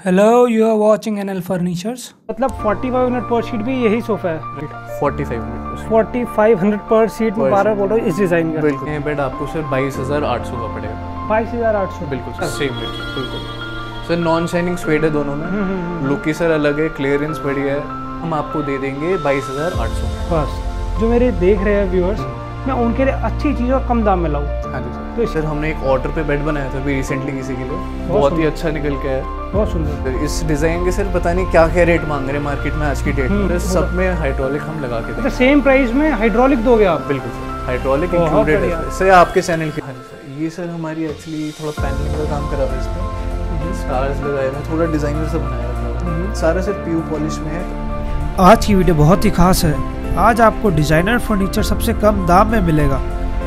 Hello, you are watching NL Furnitures. मतलब 4500 पर seat भी यही सोफा है। फोर्टी फाइव मिनट 4500 पर सीट में बारह. बोल रहा इस डिज़ाइन का। बिल्कुल। ये बेड आपको सर बाईस हज़ार आठ सौ का पड़ेगा। बाईस हज़ार आठ सौ। बिल्कुल सर सेम रेट बिल्कुल। सर नॉन शाइनिंग स्वेड है दोनों हम्म, में लुक ही सर अलग है क्लियरेंस बढ़िया है। हम आपको दे देंगे बाईस हज़ार आठ सौ। बस। जो मेरे देख रहे हैं व्यूअर्स मैं उनके लिए अच्छी चीज़ और कम दाम में लाऊँ। हाँ जी तो सर हमने एक ऑर्डर पे बेड बनाया था अभी रिसेंटली किसी के लिए। बहुत ही अच्छा निकल के आया। बहुत सुंदर। तो इस डिज़ाइन के सर पता नहीं क्या क्या रेट मांग रहे हैं मार्केट में आज की डेट हम्म, में सब में हाइड्रोलिक हम लगा के अच्छा देंगे। सेम प्राइस में हाइड्रोलिक दोगे आप? बिल्कुल सर हाइड्रोलिक इंक्लूडेड है सर। आपके चैनल के हाँ सर। ये सर हमारी एक्चुअली थोड़ा पैनलिंग का काम करा हुआ है इसमें स्टार्स लगाए हैं थोड़ा डिज़ाइनर से बनाया हुआ हम्म। सारा सर प्यू पॉलिश में है। आज की वीडियो बहुत ही खास है। आज आपको डिज़ाइनर फर्नीचर सबसे कम दाम में मिलेगा।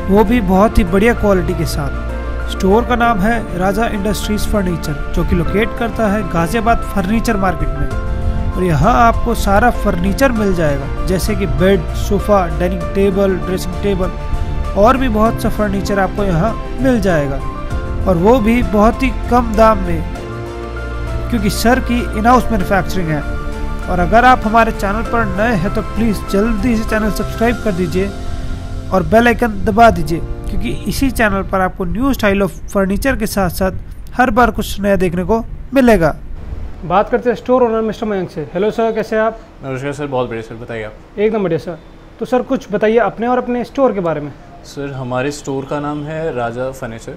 वो भी बहुत ही बढ़िया क्वालिटी के साथ। स्टोर का नाम है राजा इंडस्ट्रीज़ फर्नीचर, जो कि लोकेट करता है गाजियाबाद फर्नीचर मार्केट में। और यहाँ आपको सारा फर्नीचर मिल जाएगा, जैसे कि bed sofa dining table dressing table और भी बहुत सा फर्नीचर आपको यहाँ मिल जाएगा। और वो भी बहुत ही कम दाम में, क्योंकि सर की इन हाउस मैन्युफैक्चरिंग है। और अगर आप हमारे चैनल पर नए हैं तो प्लीज़ जल्दी से चैनल सब्सक्राइब कर दीजिए और बेल आइकन दबा दीजिए क्योंकि इसी चैनल पर आपको न्यू स्टाइल ऑफ़ फर्नीचर के साथ साथ हर बार कुछ नया देखने को मिलेगा। बात करते हैं स्टोर ओनर मिस्टर मयंक से। हेलो सर कैसे हैं आप? नमस्कार सर बहुत बढ़िया सर बताइए आप। एकदम बढ़िया सर तो सर कुछ बताइए अपने और अपने स्टोर के बारे में। सर हमारे स्टोर का नाम है Raja furniture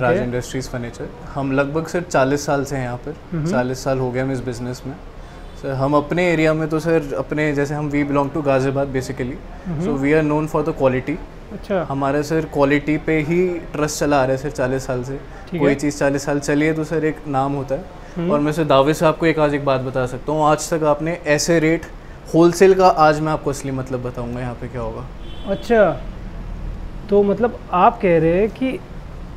Raj industries furniture हम लगभग सर 40 साल से हैं यहाँ पर। 40 साल हो गए हम इस बिज़नेस में। सर हम अपने एरिया में तो सर अपने जैसे हम we belong to Ghaziabad basically so we are known for the quality अच्छा। हमारा सर क्वालिटी पे ही ट्रस्ट चला आ रहा है सर चालीस साल से। कोई चीज़ चालीस साल चली है तो सर एक नाम होता है। और मैं सर दावे से आपको एक आज एक बात बता सकता हूँ। आज तक आपने ऐसे रेट होलसेल का आज मैं आपको असली मतलब बताऊँगा यहाँ पे क्या होगा। अच्छा। तो मतलब आप कह रहे हैं कि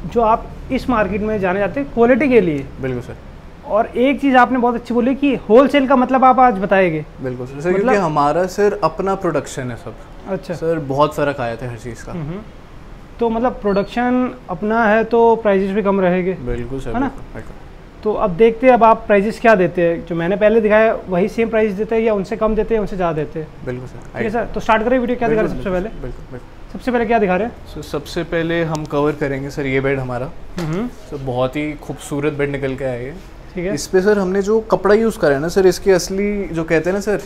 जो आप इस मार्केट में जाने जाते हैं क्वालिटी के लिए? बिल्कुल सर और एक चीज़ आपने बहुत अच्छी बोली कि होलसेल का मतलब आप आज बताएँगे। बिल्कुल सर सर क्योंकि मतलब- हमारा सर अपना प्रोडक्शन है सब। अच्छा। सर बहुत फ़र्क आया था हर चीज़ का। हम्म। तो मतलब प्रोडक्शन अपना है तो प्राइजेस भी कम रहेंगे। बिल्कुल सर है ना? तो अब देखते हैं अब आप प्राइजेस क्या देते हैं। जो मैंने पहले दिखाया वही सेम प्राइस देते हैं या उनसे कम देते हैं उनसे ज़्यादा देते हैं? बिल्कुल सर ठीक है सर तो स्टार्ट करें वीडियो क्या दिखा रहे हैं सबसे पहले? बिल्कुल सबसे पहले क्या दिखा रहे हैं? सो सबसे पहले हम कवर करेंगे सर ये बेड हमारा। हम्म, सर बहुत ही खूबसूरत बेड निकल के आया ये। ठीक है? इस पे सर हमने जो कपड़ा यूज़ करा है ना सर इसकी असली जो कहते हैं ना सर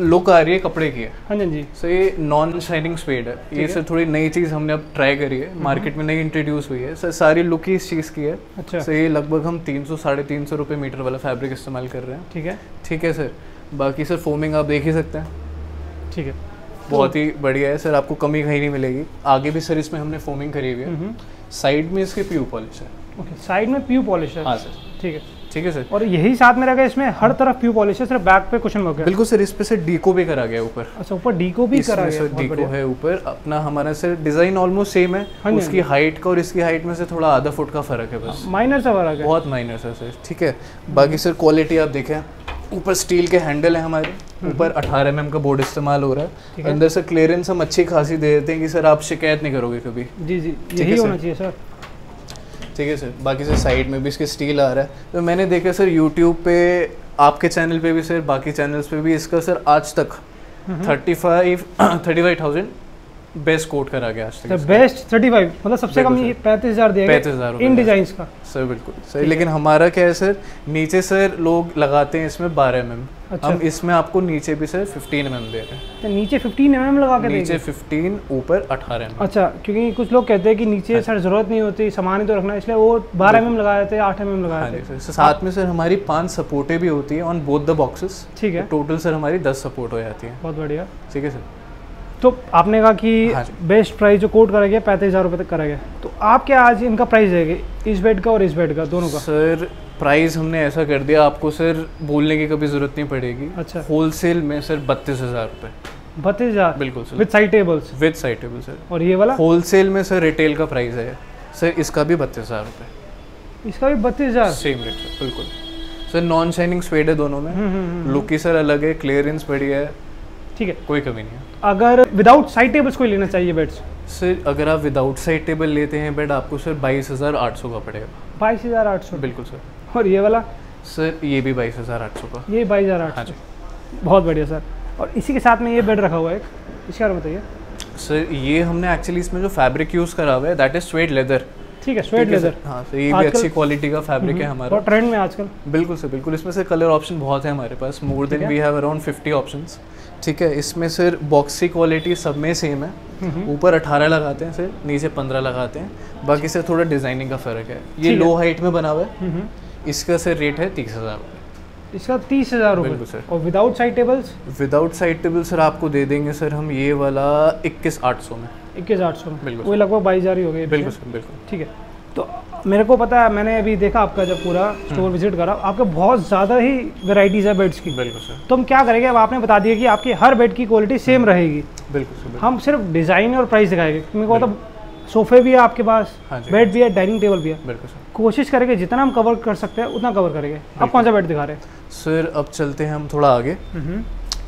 लुक आ रही है कपड़े की। है जी हाँ जी। सर ये नॉन शाइनिंग स्पेड है ये सर थोड़ी नई चीज़ हमने अब ट्राई करी है। मार्केट में नई इंट्रोड्यूस हुई है। सर सारी लुक ही इस चीज़ की है। अच्छा। सर ये लगभग हम तीन सौ साढ़े तीन सौ रुपये मीटर वाला फैब्रिक इस्तेमाल कर रहे हैं। ठीक है। ठीक है सर। बाकी सर फोमिंग आप देख ही सकते हैं। ठीक है। बहुत ही बढ़िया है सर आपको कमी कहीं नहीं मिलेगी। आगे भी सर इसमें हमने फोमिंग करी हुई है। साइड में इसके प्यू पॉलिश है। ओके साइड में प्यू पॉलिश है। हाँ सर। ठीक है। ठीक है सर और यही साथ में रहेगा इसमें हर तरफ़ प्यू पॉलिश है सिर्फ़ बैक पे कुशन वर्क है। बिल्कुल सर इस पे सर डीको भी करा गया ऊपर। अच्छा ऊपर डीको भी करा गया सर डीको है ऊपर अपना हमारा सर डिज़ाइन ऑलमोस्ट सेम है। हाँ उसकी हाइट का और इसकी हाइट में से थोड़ा आधा फुट का फ़र्क है बस। माइनर सा फ़र्क है। बहुत माइनर है सर ठीक है बाकी सर क्वालिटी आप देखें। ऊपर स्टील के हैंडल है हमारे ऊपर 18 एम का बोर्ड इस्तेमाल हो रहा है। है। अंदर से क्लियरेंस हम अच्छी खासी दे देते हैं कि सर आप शिकायत नहीं करोगे कभी। जी जी यही होना चाहिए सर ठीक है सर? बाकी सर साइड में भी इसके स्टील आ रहा है। तो मैंने देखा सर यूट्यूब पे आपके चैनल पे भी सर बाकी चैनल्स पे भी इसका सर आज तक thirty five thirty five thousand best quote करा गया आज तक। बेस्ट थर्टी फाइव मतलब सबसे कम ये पैंतीस हज़ार दिया 35,000 रुपए इन डिज़ाइन का। सर बिल्कुल। सर लेकिन हमारा क्या है सर नीचे सर लोग लगाते हैं इसमें बारह एम अच्छा। हम इसमें आपको नीचे भी सर फिफ्टीन एम दे रहे हैं। तो नीचे फिफ्टीन एम लगा के नीचे देंगे? फिफ्टीन ऊपर अठारह एम अच्छा क्योंकि कुछ लोग कहते हैं कि हाँ नीचे सर ज़रूरत नहीं होती सामान ही तो रखना है, इसलिए वो बारह एम लगा देते हैं आठ एम एम लगा हाँ देते हैं। सर सर, साथ में सर हमारी पाँच सपोर्टें भी होती हैं ऑन बोथ द बॉक्सेस ठीक है। टोटल सर हमारी दस सपोर्ट हो जाती है। बहुत बढ़िया। ठीक है सर। तो आपने कहा कि हाँ बेस्ट प्राइस जो कोट करा गया पैंतीस हज़ार रुपये तक करा गया। तो आप क्या आज इनका प्राइस देंगे इस बेड का और इस बेड का दोनों का? सर प्राइस हमने ऐसा कर दिया आपको सर बोलने की कभी ज़रूरत नहीं पड़ेगी। अच्छा। होलसेल में सर बत्तीस हज़ार रुपये बत्तीस हज़ार? बिल्कुल sir. With side tables with side table sir. और ये वाला? होलसेल में सर रिटेल का प्राइस है। सर इसका भी बत्तीस हज़ार रुपये इसका भी बत्तीस हज़ार? सेम रेट सर बिल्कुल। सर नॉन शाइनिंग स्वेड है दोनों हम्म, में लुकी सर अलग है क्लियरेंस बढ़िया है। ठीक है। कोई कमी नहीं है। अगर विदाउट साइड टेबल्स कोई लेना चाहिए बेड्स सर अगर आप विदाउट साइड टेबल लेते हैं बेड आपको सर बाईस हज़ार आठ सौ का पड़ेगा। बाईस हज़ार आठ सौ? बिल्कुल सर। और ये वाला? सर ये भी बाईस हज़ार आठ सौ का। ये बाईस हज़ार आठ हाँ सौ बहुत बढ़िया सर। और इसी के साथ में ये बेड रखा हुआ है एक। इसके बारे में बताइए। सर ये हमने एक्चुअली इसमें जो फैब्रिक यूज़ करा हुआ है दैट इज़ स्वेट लेदर ठीक है स्वेट लेदर हाँ सर। ये भी अच्छी क्वालिटी का फैब्रिक है हमारा। ट्रेंड में आजकल। बिल्कुल सर बिल्कुल। इसमें से कलर ऑप्शन बहुत है हमारे पास। More than we have around fifty options ठीक है इसमें सर बॉक्सी क्वालिटी सब में सेम है। हम्म, ऊपर अठारह लगाते हैं सर नीचे पंद्रह लगाते हैं। बाकी से थोड़ा डिज़ाइनिंग का फ़र्क है। ये लो हाइट में बना हुआ है। हम्म, इसका सर रेट है तीस हज़ार इसका तीस हज़ार रुपये सर। और without side tables without side table sir आपको दे देंगे सर हम ये वाला इक्कीस आठ सौ में। इक्कीस आठ सौ में। बिल्कुल लगभग बाईस हज़ार ही हो गए। बिल्कुल सर बिल्कुल। ठीक है। मेरे को पता है मैंने अभी देखा आपका जब पूरा हम्म। स्टोर विज़िट करा आपके बहुत ज़्यादा ही वेराइटीज़ है बेड्स की। बिल्कुल सर। तो हम क्या करेंगे अब आपने बता दिया कि आपकी हर बेड की क्वालिटी सेम हम्म। रहेगी। बिल्कुल सर हम सिर्फ़ डिज़ाइन और प्राइस दिखाएँगे मेरे को मतलब सोफे भी है आपके पास हाँ बेड भी है डाइनिंग टेबल भी है। बिल्कुल सर। कोशिश करेंगे जितना हम कवर कर सकते हैं उतना कवर करेंगे। आप कौन सा बेड दिखा रहे हैं? सर अब चलते हैं हम थोड़ा आगे। हम्म,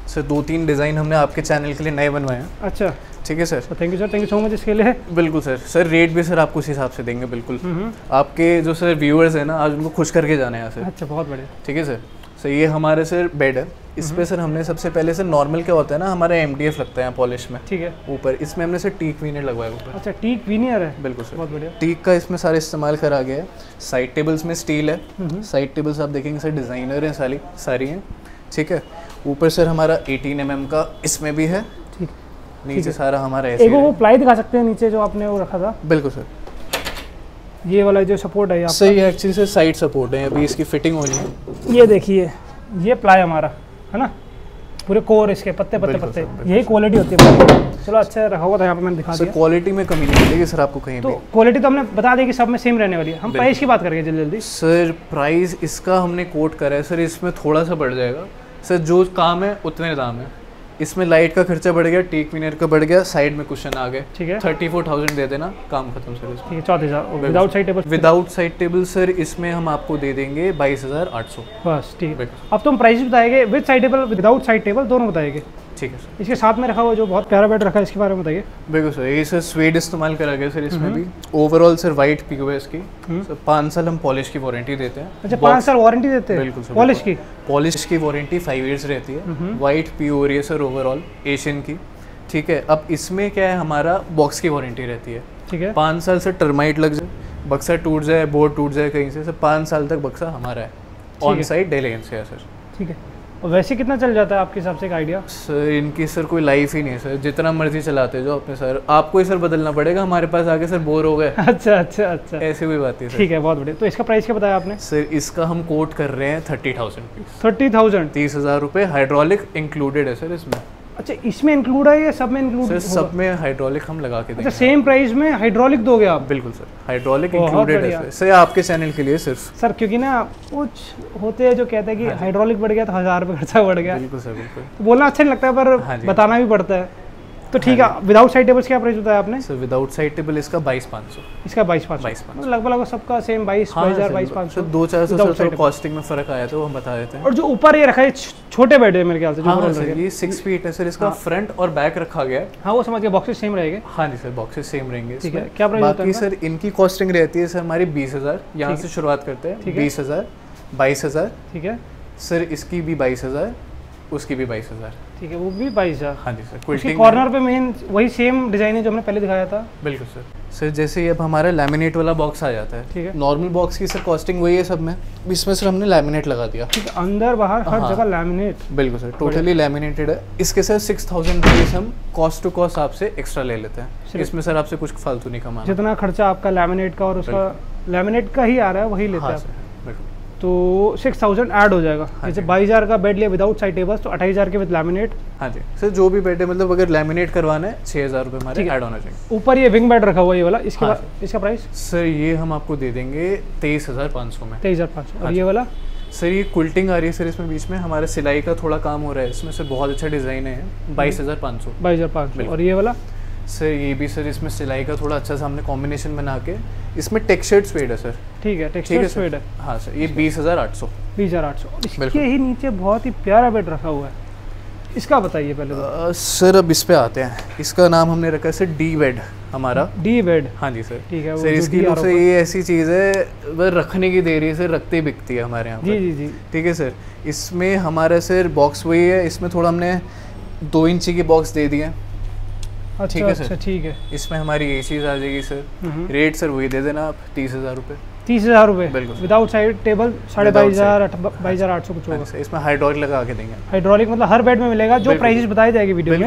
सर दो तीन डिज़ाइन हमने आपके चैनल के लिए नए बनवाए हैं। अच्छा। ठीक है sir thank you sir thank you so much इसके लिए. बिल्कुल सर सर रेट भी सर आपको उस हिसाब से देंगे बिल्कुल. हम्म, आपके जो सर व्यूअर्स हैं ना आज उनको खुश करके जाना है यहाँ से अच्छा बहुत बढ़िया. ठीक है सर सर ये हमारे सर बेड है. इस पे सर हमने सबसे पहले सर नॉर्मल क्या होता है ना हमारा एम डी एफ़ लगता है पॉलिश में. ठीक है. ऊपर. इसमें हमने सर टीक वीनेट लगवाया ऊपर. अच्छा टीक वीनियर है. बिल्कुल सर बहुत बढ़िया. टीक का इसमें सारा इस्तेमाल करा गया है. साइड टेबल्स में स्टील है. हम्म, साइड टेबल्स आप देखेंगे सर डिज़ाइनर हैं सारी सारी हैं. ठीक है? ऊपर सर हमारा 18 एम mm का इसमें भी है. नीचे सारा हमारा ऐसे एक वो प्लाई दिखा सकते हैं नीचे जो आपने वो रखा था? बिल्कुल सर। ये वाला जो सपोर्ट है सर ये एक्चुअली सर साइड सपोर्ट है। अभी इसकी फिटिंग होनी है। ये देखिए ये प्लाई हमारा है ना? पूरे कोर इसके पत्ते पत्ते पत्ते। यही क्वालिटी होती है चलो अच्छा रखा हुआ था यहाँ पे मैंने दिखा दिया। क्वालिटी में कमी नहीं मिलेगी सर आपको कहीं तो क्वालिटी तो हमने बता दी कि सब में सेम रहने वाली है। हम प्राइस की बात करेंगे जल्दी जल्दी। सर प्राइस इसका हमने कोट करा है। सर इसमें थोड़ा सा बढ़ जाएगा। सर जो काम है उतने दाम है। इसमें लाइट का खर्चा बढ़ गया टेक विनर का बढ़ गया साइड में क्वेश्चन आ गए। ठीक है। थर्टी फोर थाउज़ेंड दे देना काम खत्म सर ठीक है हज़ार। Without side table without side table sir इसमें हम आपको दे देंगे बाईस हज़ार आठ सौ। बस ठीक है। अब तो हम प्राइस बताएँगे with side table without side table दोनों बताएँगे। ठीक है सर इसके साथ में रखा हुआ जो बहुत प्यारा बेड रखा है इसके बारे में बताइए। बिल्कुल सर ये सर स्वेड इस्तेमाल करा गया सर इसमें भी. Overall sir white P O की हम्म। सर पाँच साल हम पॉलिश की वारंटी देते हैं. अच्छा पाँच साल वारंटी देते हैं? बिल्कुल सर, पॉलिश की? पॉलिश की वारंटी फाइव इयर्स रहती है. वाइट पी हो रही है सर ओवरऑल एशियन की. ठीक है अब इसमें क्या है हमारा बॉक्स की वारंटी रहती है. ठीक है। पाँच साल से टर्माइट लग जाए बक्सा टूट जाए बोर्ड टूट जाए कहीं से सर पाँच साल तक बक्सा हमारा है. ऑन साइड डेलीगेंस है सर ठीक है। और वैसे कितना चल जाता है आपके हिसाब से एक आइडिया सर इनकी सर कोई लाइफ ही नहीं है सर। जितना मर्ज़ी चलाते जो अपने सर। आपको ही सर बदलना पड़ेगा हमारे पास आके सर बोर हो गए। अच्छा अच्छा अच्छा। ऐसी कोई बात है ठीक है बहुत बढ़िया। तो इसका प्राइस क्या बताया आपने? सर इसका हम कोट कर रहे हैं थर्टी थाउज़ेंड थर्टी थाउज़ेंड तीस हज़ार रुपये हाइड्रोलिक इंक्लूडेड है सर इसमें। अच्छा इसमें इंक्लूड है या सब में इंक्लूड सर सब में हाइड्रोलिक हम लगा के देंगे। अच्छा सेम प्राइस में हाइड्रोलिक दोगे आप? बिल्कुल सर हाइड्रोलिक इंक्लूडेड है सर। सर आपके चैनल के लिए सिर्फ़। सर क्योंकि ना कुछ होते हैं जो कहते हैं कि हाइड्रोलिक बढ़ गया तो हज़ार रुपये खर्चा बढ़ गया। बिल्कुल सर बिल्कुल। तो बोलना अच्छा नहीं लगता है पर हाँ बताना भी पड़ता है। तो ठीक है विदाउट साइड टेबल्स क्या प्राइस बताया आपने? सर विदाउट साइड टेबल इसका बाईस पाँच सौ। इसका बाईस पाँच 22,500 लगभग लगभग सबका सेम बाईस हाँ बाईस हज़ार बाईस पाँच सौ। दो चार सौ कॉस्टिंग में फ़र्क आया तो हम बता देते हैं। और जो ऊपर ये रखा है छोटे बेड है मेरे ख्याल से हाँ हाँ सर ये सिक्स फीट है सर इसका फ्रंट और बैक रखा गया है। हाँ वो समझ गया बॉक्सेस सेम रहेंगे। हाँ जी सर बॉक्सेस सेम रहेंगे ठीक है, क्या है बाकी सर इनकी कॉस्टिंग रहती है सर हमारी बीस हज़ार। यहाँ से शुरुआत करते हैं। बीस हज़ार बाईस हज़ार। ठीक है। सर इसकी भी बाईस हज़ार उसकी भी बाईस हज़ार। ठीक है वो भी बाईस हज़ार हाँ जी सर क्विल्टिंग कॉर्नर पे मेन वही सेम डिज़ाइन है जो हमने पहले दिखाया था। बिल्कुल सर सर जैसे ये अब हमारा लैमिनेट वाला बॉक्स आ जाता है ठीक है। नॉर्मल बॉक्स की सर कॉस्टिंग वही है सब में। इसमें सर हमने लैमिनेट लगा दिया। ठीक है अंदर बाहर हर हाँ। जगह लैमिनेट बिल्कुल सर टोटली लैमिनेटेड है। इसके सर सिक्स थाउज़ेंड रुपीज़ हम कॉस्ट टू कॉस्ट आपसे एक्स्ट्रा ले लेते हैं। इसमें सर आपसे कुछ फालतू नहीं कमाना। जितना खर्चा आपका लैमिनेट का और उसका लैमिनेट का ही आ रहा है वही लेते हाँ हैं बिल्कुल। तो सिक्स थाउज़ेंड ऐड हो जाएगा। हाँ जैसे बाईस हज़ार का बेड लिया विदाउट साइड टेबल्स तो अट्ठाईस हज़ार के विद लैमिनेट हाँ जी। सर जो भी बेड है मतलब अगर लैमिनेट करवाना है छः हज़ार रुपये हमारे ऐड होना चाहिए। ऊपर ये विंग बेड रखा हुआ है ये वाला इसके हाँ, बाद इसका प्राइस सर ये हम आपको दे देंगे तेईस हज़ार पाँच सौ में। तेईस हज़ार पाँच सौ। और हाँ ये वाला? सर ये कुल्टिंग आ रही है सर इसमें बीच में। हमारे सिलाई का थोड़ा काम हो रहा है इसमें। सर बहुत अच्छा डिज़ाइन है। बाईस हज़ार पाँच सौ। बाईस हज़ार पाँच सौ। और ये वाला? सर ये भी सर इसमें सिलाई का थोड़ा अच्छा सा हमने कॉम्बिनेशन बना के इसमें टेक्सचर्ड स्वेड है सर ठीक है ठीक टेक्सचर है स्वेड है। हाँ सर ये बीस हज़ार आठ सौ। बीस हज़ार आठ सौ। इसके ही नीचे बहुत ही प्यारा बेड रखा हुआ है। इसका बताइए पहले तो। सर अब इस पे आते हैं। इसका नाम हमने रखा है सर डी बेड हमारा। डी बेड हाँ जी सर ठीक है, सर इसकी आ से ये ऐसी चीज़ है वह रखने की देरी से रखते ही बिकती है हमारे यहाँ जी पर। जी जी। ठीक है सर इसमें हमारा सर बॉक्स वही है। इसमें थोड़ा हमने दो इंची की बॉक्स दे दिए। अच्छा ठीक है, सर। अच्छा ठीक है। इसमें हमारी ए आ जाएगी सर। रेट सर वही दे देना आप तीस हज़ार रुपये तीस हज़ार रुपये बिल्कुल। विदाउट साइड टेबल साढ़े बाईस हज़ार बाईस हज़ार आठ सौ कुछ होगा। अच्छा, इसमें हाइड्रोलिक लगा के देंगे। हाइड्रोलिक मतलब हर बेड में मिलेगा जो प्राइस प्राइसेस बताई जाएगी वीडियो में।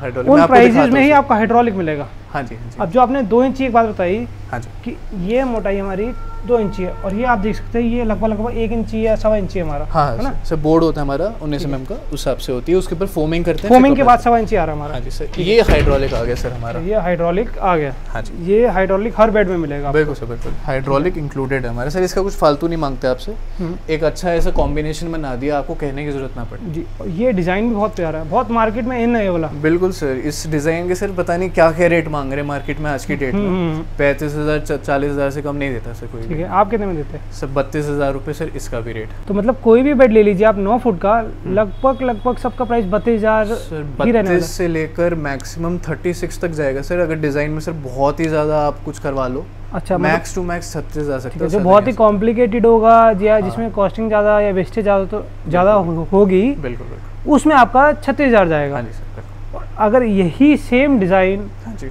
हाइड्रोलिक उन प्राइसेस में ही आपको हाइड्रोलिक मिलेगा। हाँ जी हाँ जी। अब जो आपने दो इंची एक बात बताई हाँ जी। कि ये मोटाई हमारी दो इंची है और ये आप देख सकते हैं ये लगभग लगभग एक इंची या सवा इंची है हमारा हाँ है ना? सर बोर्ड होता है हमारा उन्नीस एम का उस हिसाब से होती है उसके ऊपर फोमिंग करते हैं फोमिंग के बाद सवा इंची आ रहा है हमारा। हाँ जी सर ये हाइड्रोलिक आ गया सर हमारा। ये हाइड्रोलिक आ गया। हाँ जी। ये हाइड्रोलिक हर बेड में मिलेगा बिल्कुल सर बिल्कुल। हाइड्रोलिक इंक्लूडेड है हमारा। सर इसका कुछ फालतू नहीं मांगते आपसे। हम्म। एक अच्छा ऐसा कॉम्बिनेशन बना दिया आपको कहने की ज़रूरत ना पड़े। जी ये डिज़ाइन भी बहुत प्यारा है बहुत मार्केट में इन है वाला। बिल्कुल सर इस डिज़ाइन के सर पता नहीं क्या क्या रेट मांग रहे हैं मार्केट में आज की डेट हम्म, में। हम्म, पैंतीस हज़ार चालीस हज़ार से कम नहीं देता सर कोई ठीक है आप कितने में देते हैं? सर बत्तीस हज़ार रुपये सर इसका भी रेट तो मतलब कोई भी बेड ले लीजिए आप नौ फुट का लगभग लगभग सबका प्राइस बत्तीस हज़ार सर बत्तीस से लेकर मैक्सिमम थर्टी सिक्स तक जाएगा सर अगर डिज़ाइन में सर बहुत ही ज़्यादा आप कुछ करवा लो। अच्छा मैक्स टू मैक्स छत्तीस जा सकता है जो बहुत ही कॉम्प्लिकेटेड होगा या हाँ। जिसमें कॉस्टिंग ज़्यादा या वेस्टेज ज़्यादा तो ज़्यादा होगी बिल्कुल बिल्कुल। उसमें आपका छत्तीस हज़ार जाएगा। हाँ जी सर और अगर यही सेम डिज़ाइन हाँ जी।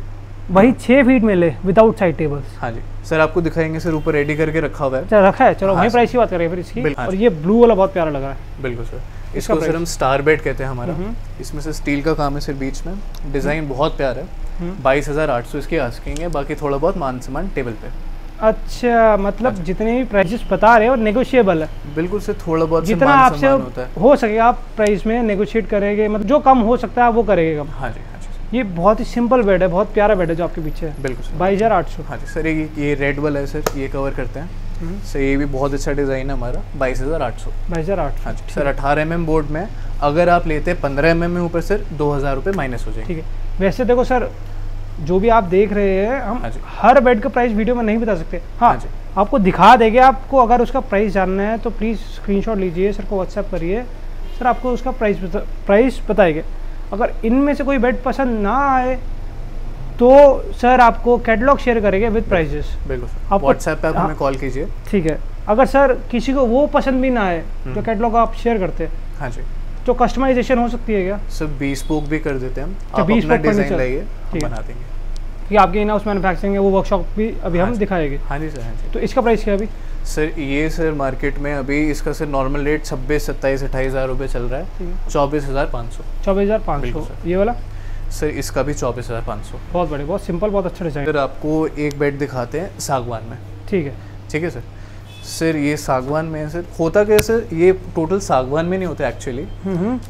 वही छः फीट में ले विदाउट साइड टेबल्स हाँ जी। सर आपको दिखाएँगे सर ऊपर रेडी करके रखा हुआ है। अच्छा रखा है। चलो हाँ, वहीं प्राइस की बात करें फिर इसकी। बिल्कुल। और ये ब्लू वाला बहुत प्यारा लग रहा है। बिल्कुल सर। इसको सर हम स्टार बेड कहते हैं हमारा। हम्म। इसमें से स्टील का काम है सर बीच में। डिज़ाइन बहुत प्यारा है। हम्म। बाईस हज़ार आठ सौ इसकी आस्किंग है। बाकी थोड़ा बहुत मान सम्मान टेबल पे। अच्छा मतलब जितने भी प्राइसेस बता रहे हो नेगोशिएबल है। बिल्कुल सर थोड़ा बहुत जितना आपसे होता है। हो सके आप प्राइस में नेगोशिएट करेंगे। मतलब जो कम हो सकता है वो करेंगे कम। हाँ जी हाँ। ये बहुत ही सिंपल बेड है बहुत प्यारा बेड है जो आपके पीछे है। बिल्कुल सर। बाईस हज़ार आठ सौ। हाँ जी सर ये ये रेड वाला है सर ये कवर करते हैं। हम्म। सर ये भी बहुत अच्छा डिज़ाइन है हमारा बाईस हज़ार आठ सौ। बाईस हज़ार आठ हाँ जी सर अठारह एम एम बोर्ड में अगर आप लेते हैं पंद्रह एम एम में ऊपर सर दो हज़ार रुपये माइनस हो जाए ठीक है। वैसे देखो सर जो भी आप देख रहे हैं हम हाँ। हर बेड का प्राइस वीडियो में नहीं बता सकते। हाँ हाँ जी। आपको दिखा देंगे आपको अगर उसका प्राइस जानना है तो प्लीज़ स्क्रीनशॉट लीजिए सर को व्हाट्सएप करिए। सर आपको उसका प्राइस बता, प्राइस बताएँगे। अगर इनमें से कोई बेड पसंद ना आए तो सर आपको कैटलॉग शेयर करेंगे विद प्राइजेस बिल्कुल सर। व्हाट्सएप पे आप हाँ। हमें कॉल कीजिए। ठीक है। अगर सर किसी को वो पसंद भी ना आए तो हम्म। कैटलॉग आप शेयर करते हैं। हाँ जी। तो कस्टमाइजेशन हो सकती है क्या? सर बी स्पोक भी कर देते हैं हम। अच्छा, आप अपना डिज़ाइन लाइए है। बना देंगे। कि आपके इन हाउस मैन्युफैक्चरिंग है वो वर्कशॉप भी अभी हाँ हम दिखाएँगे। हाँ जी सर हाँ जी। तो इसका प्राइस क्या है अभी? सर ये सर मार्केट में अभी इसका सर नॉर्मल रेट छब्बीस सत्ताईस अट्ठाईस हज़ार रुपये चल रहा है। चौबीस हज़ार पाँच सौ। चौबीस हज़ार पाँच सौ। ये वाला? सर इसका भी चौबीस हज़ार पाँच सौ। बहुत बड़े बहुत सिंपल बहुत अच्छा डिज़ाइन सर आपको एक बेड दिखाते हैं सागवान में। ठीक है। ठीक है सर। सर ये सागवान में है सर होता क्या सर? ये टोटल सागवान में नहीं होता एक्चुअली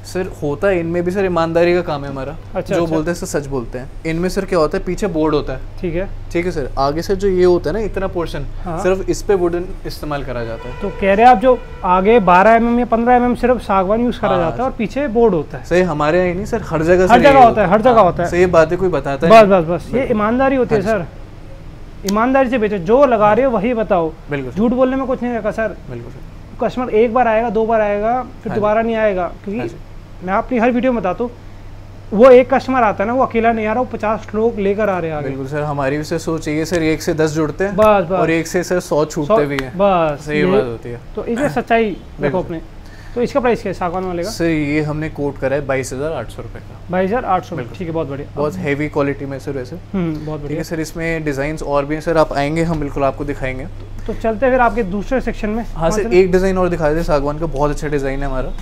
सर होता है इनमें भी सर ईमानदारी का काम है हमारा। अच्छा, जो अच्छा। बोलते हैं सर सच बोलते हैं। इनमें सर क्या होता है? पीछे बोर्ड होता है। ठीक है। ठीक है सर। आगे से जो ये होता है ना इतना पोर्शन हाँ। सिर्फ़ इस पे वुडन इस्तेमाल करा जाता है। तो कह रहे हैं आप जो आगे 12 एम या 15 एम सिर्फ़ सागवान यूज़ करा हाँ, जाता है और पीछे बोर्ड होता है। सही हमारे यहाँ नहीं सर। हर जगह हर जगह होता है, हर जगह हाँ, होता है। सर ये बातें कोई बताता है बस बस। ये ईमानदारी होती है हाँ सर। ईमानदारी से बेचो जो लगा रहे हो वही बताओ। बिल्कुल झूठ बोलने में कुछ नहीं रखा सर। बिल्कुल कस्टमर एक बार आएगा दो बार आएगा फिर हाँ दोबारा नहीं आएगा हाँ क्योंकि मैं अपनी हर वीडियो में बताता हूँ वो एक कस्टमर आता है ना वो अकेला नहीं आ रहा वो पचास लोग लेकर आ रहे हैं बिल्कुल सर हमारी भी सर सोच यही है सर एक से दस जुड़ते हैं बस बस। और एक से सर सौ छूटते भी हैं। बस सही बात होती है। तो इसमें सच्चाई देखो अपने। तो इसका प्राइस क्या है? सागवान वाले का? सर ये हमने कोट करा है बाईस हज़ार आठ सौ रुपये का। बाईस हज़ार आठ सौ ठीक है बहुत बढ़िया। बहुत हैवी क्वालिटी में सर वैसे। हम्म बहुत बढ़िया है सर इसमें डिज़ाइंस और भी हैं सर आप आएँगे हम बिल्कुल आपको दिखाएँगे। तो चलते हैं फिर आपके दूसरे सेक्शन में। हाँ सर एक डिज़ाइन और दिखा देते सागवान का। बहुत अच्छा डिज़ाइन है हमारा।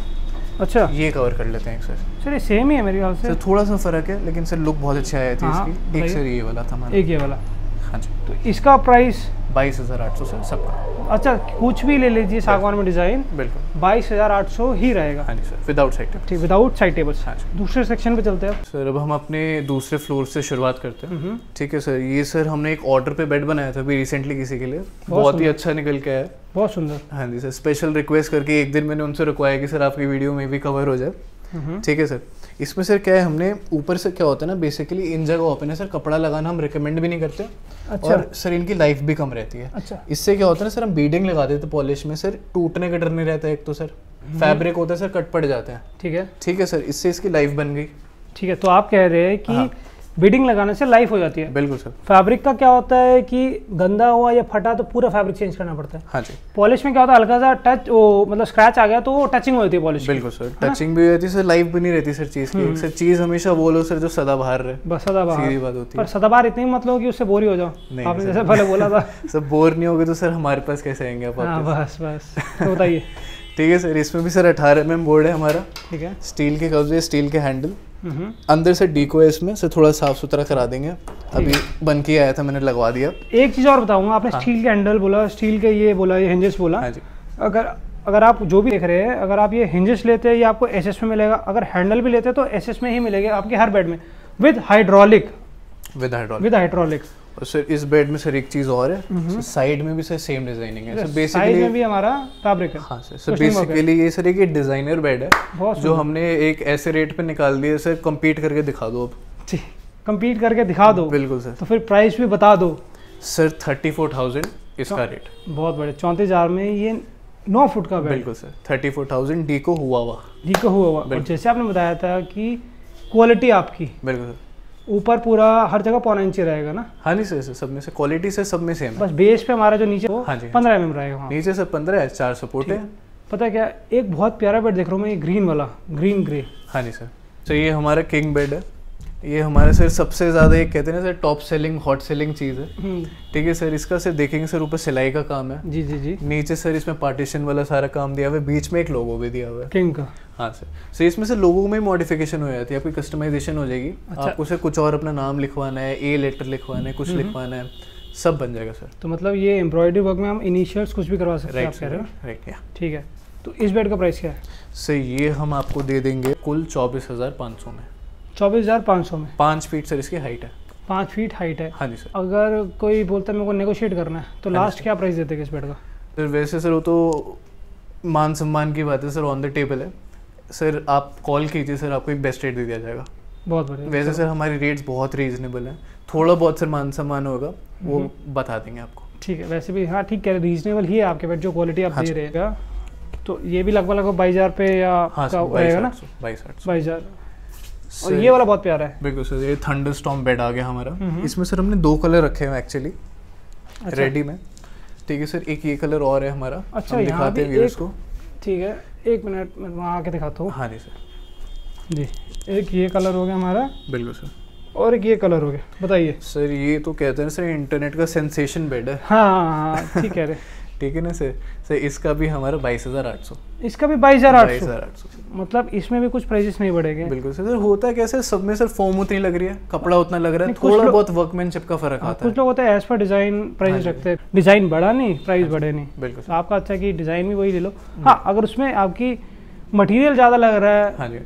अच्छा। ये कवर कर लेते हैं एक सर सर ये सेम ही है मेरे ख्याल से। सर थोड़ा सा फ़र्क है लेकिन सर लुक बहुत अच्छा आया थी हाँ, इसकी। एक सर ये वाला था हमारा। एक ये वाला। हाँ जी। तो इसका प्राइस बाईस हज़ार आठ सौ सर सबका अच्छा कुछ भी ले लीजिए सागवान में डिज़ाइन बिल्कुल। बाईस हज़ार आठ सौ ही रहेगा। हाँ जी सर विदाउट साइड ठीक विदाउट साइड टेबल्स हाँ जी। दूसरे सेक्शन पे चलते हैं सर अब हम अपने दूसरे फ्लोर से शुरुआत करते हैं। हम्म, ठीक है सर ये सर हमने एक ऑर्डर पे बेड बनाया था अभी रिसेंटली किसी के लिए। बहुत ही अच्छा निकल के आया। है। बहुत सुंदर। हाँ जी सर स्पेशल रिक्वेस्ट करके एक दिन मैंने उनसे रुकवाया कि सर आपकी वीडियो में भी कवर हो जाए। हम्म, ठीक है सर इसमें सर क्या है हमने ऊपर से क्या होता है ना बेसिकली इन जगहों पे ना सर कपड़ा लगाना हम रिकमेंड भी नहीं करते। अच्छा। और सर इनकी लाइफ भी कम रहती है। अच्छा। इससे क्या होता है ना सर हम बीडिंग लगा देते पॉलिश में सर टूटने का डर नहीं रहता है एक तो सर। फैब्रिक होता है सर कट पड़ जाते हैं। ठीक है। ठीक है सर इससे इसकी लाइफ बन गई। ठीक है तो आप कह रहे हैं कि हाँ। बीडिंग लगाने से लाइफ हो जाती है। बिल्कुल सर। फैब्रिक का क्या होता है कि गंदा हुआ या फटा तो पूरा फैब्रिक चेंज करना पड़ता है। हाँ जी। पॉलिश में क्या होता है हल्का सा टच वो मतलब स्क्रैच आ गया तो वो टचिंग हो जाती है पॉलिश बिल्कुल सर टचिंग भी हो जाती है सर लाइफ बनी रहती सर चीज़ की। सर चीज़ हमेशा वो लो सर जो सदा बाहर रहे। बस सदाबहार। सीधी बात होती पर है सदाबहार इतनी मतलब कि उससे बोरी हो जाओ। आपने जैसे पहले बोला था। सर बोर नहीं होगे तो सर हमारे पास कैसे आएँगे आप हाँ बस बस। तो बताइए। ठीक है सर इसमें भी सर अठारह एम बोर्ड है हमारा। ठीक है। स्टील के कब्जे स्टील के हैंडल हम्म। अंदर से डीको है इसमें से थोड़ा साफ़ सुथरा करा देंगे। अभी बन के आया था मैंने लगवा दिया। एक चीज़ और बताऊँगा आपने स्टील के हैंडल बोला स्टील के ये बोला ये हिंजेस बोला। हाँ जी। अगर अगर आप जो भी देख रहे हैं अगर आप ये हिंजेस लेते हैं ये आपको एस में मिलेगा। अगर हैंडल भी लेते हैं तो एस में ही मिलेगा आपके हर बेड में। With hydraulic with hydraulic with hydraulic और सर इस बेड में सर एक चीज़ और है। साइड में भी सर सेम डिज़ाइनिंग है। सर बेसिकली में भी हमारा फैब्रिक है। हाँ सर सर। बेसिकली ये सर एक डिज़ाइनर बेड है जो हमने एक ऐसे रेट पे निकाल दिया सर compete करके दिखा दो अब। कंप्लीट करके दिखा दो। बिल्कुल सर। तो फिर प्राइस भी बता दो। सर थर्टी फोर थाउज़ेंड इसका रेट बहुत बड़े चौंतीस हज़ार में ये नौ फुट का बेड बिल्कुल sir. Thirty four thousand D को हुआ हुआ। जी का हुआ हुआ। और जैसे आपने बताया था कि क्वालिटी आपकी। बिल्कुल सर। ऊपर पूरा हर जगह पौना इंची रहेगा ना? हाँ नहीं सर सब में से क्वालिटी से सब में सेम बस बेस पे हमारा जो नीचे हाँ जी, हाँ पंद्रह एम रहेगा नीचे से पंद्रह है चार सपोर्ट है। पता है क्या? एक बहुत प्यारा बेड देख रहा हूँ मैं ये ग्रीन वाला ग्रीन ग्रे हाँ जी सर। तो ये हमारा किंग बेड है। ये हमारे सर सबसे ज़्यादा एक कहते हैं ना sir top selling hot selling चीज़ है। ठीक है सर इसका सर देखेंगे सर ऊपर सिलाई का काम है। जी जी जी। नीचे सर इसमें पार्टीशन वाला सारा काम दिया हुआ है बीच में एक लोगो भी दिया हुआ है। किंग का। हाँ सर। सर इसमें से लोगों में मॉडिफिकेशन हो जाती है आपकी कस्टमाइजेशन हो जाएगी। अच्छा। आपको सर कुछ और अपना नाम लिखवाना है ए लेटर लिखवाना है कुछ लिखवाना है सब बन जाएगा सर। तो मतलब ये एम्ब्रॉयडरी वर्क में हम इनिशियल्स कुछ भी करवा सकते हैं राइट हो? राइट या ठीक है। तो इस बेड का प्राइस क्या है? सर ये हम आपको दे देंगे कुल चौबीस हज़ार पाँच सौ में। चौबीस हज़ार पाँच सौ में? पाँच फीट सर इसकी हाइट है। पाँच फीट हाइट है। हाँ जी सर। अगर कोई बोलता है मेरे को नेगोशिएट करना है तो हाँ लास्ट क्या प्राइस देते हैं इस बेड का? सर वैसे सर वो तो मान सम्मान की बात है सर ऑन द टेबल है। सर आप कॉल कीजिए सर आपको एक बेस्ट रेट दे दिया जाएगा। बहुत बढ़िया। वैसे सर हमारी रेट्स बहुत रीजनेबल हैं। थोड़ा बहुत सर मान सम्मान होगा वो हम्म। बता देंगे आपको। ठीक है वैसे भी हाँ ठीक है रीजनेबल ही है आपके पास जो क्वालिटी आप हाँ दे रहेगा तो ये भी लगभग लगभग बाईस हज़ार पे या हाँ रहेगा ना? बाईस बाईस हज़ार। और ये वाला बहुत प्यारा है। बिल्कुल सर ये थंडर स्टॉम बेड आ गया हमारा। हम्म। इसमें सर हमने दो कलर रखे हैं एक्चुअली अच्छा। रेडी में। ठीक है सर एक ये कलर और है हमारा। अच्छा, हम दिखाते हैं भी व्यूअर्स को। ठीक है एक मिनट मैं वहाँ आके दिखाता हूँ। हाँ जी सर। जी एक ये कलर हो गया हमारा। बिल्कुल सर। और एक ये कलर हो गया बताइए। सर ये तो कहते हैं सर इंटरनेट का सेंसेशन बेड है। हाँ हाँ हाँ ठीक कह रहे ठीक है ना सर? सर इसका भी हमारा बाईस हज़ार आठ सौ। इसका भी बाईस हज़ार आठ बाईस हज़ार आठ सौ। मतलब इसमें भी कुछ प्राइजेस नहीं बढ़ेंगे। बिल्कुल सर। सर होता है? कैसे सब में सर फॉर्म उतनी लग रही है कपड़ा उतना लग रहा है कुछ थोड़ा बहुत वर्कमैनशिप का फ़र्क हाँ, आता कुछ है। लोग होते हैं एज पर डिज़ाइन प्राइस हाँ रखते हैं। डिज़ाइन बढ़ा नहीं प्राइस बढ़े नहीं। बिल्कुल तो आपका अच्छा कि डिज़ाइन भी वही ले लो। हाँ अगर उसमें आपकी मटेरियल ज़्यादा लग रहा है हाँ जी।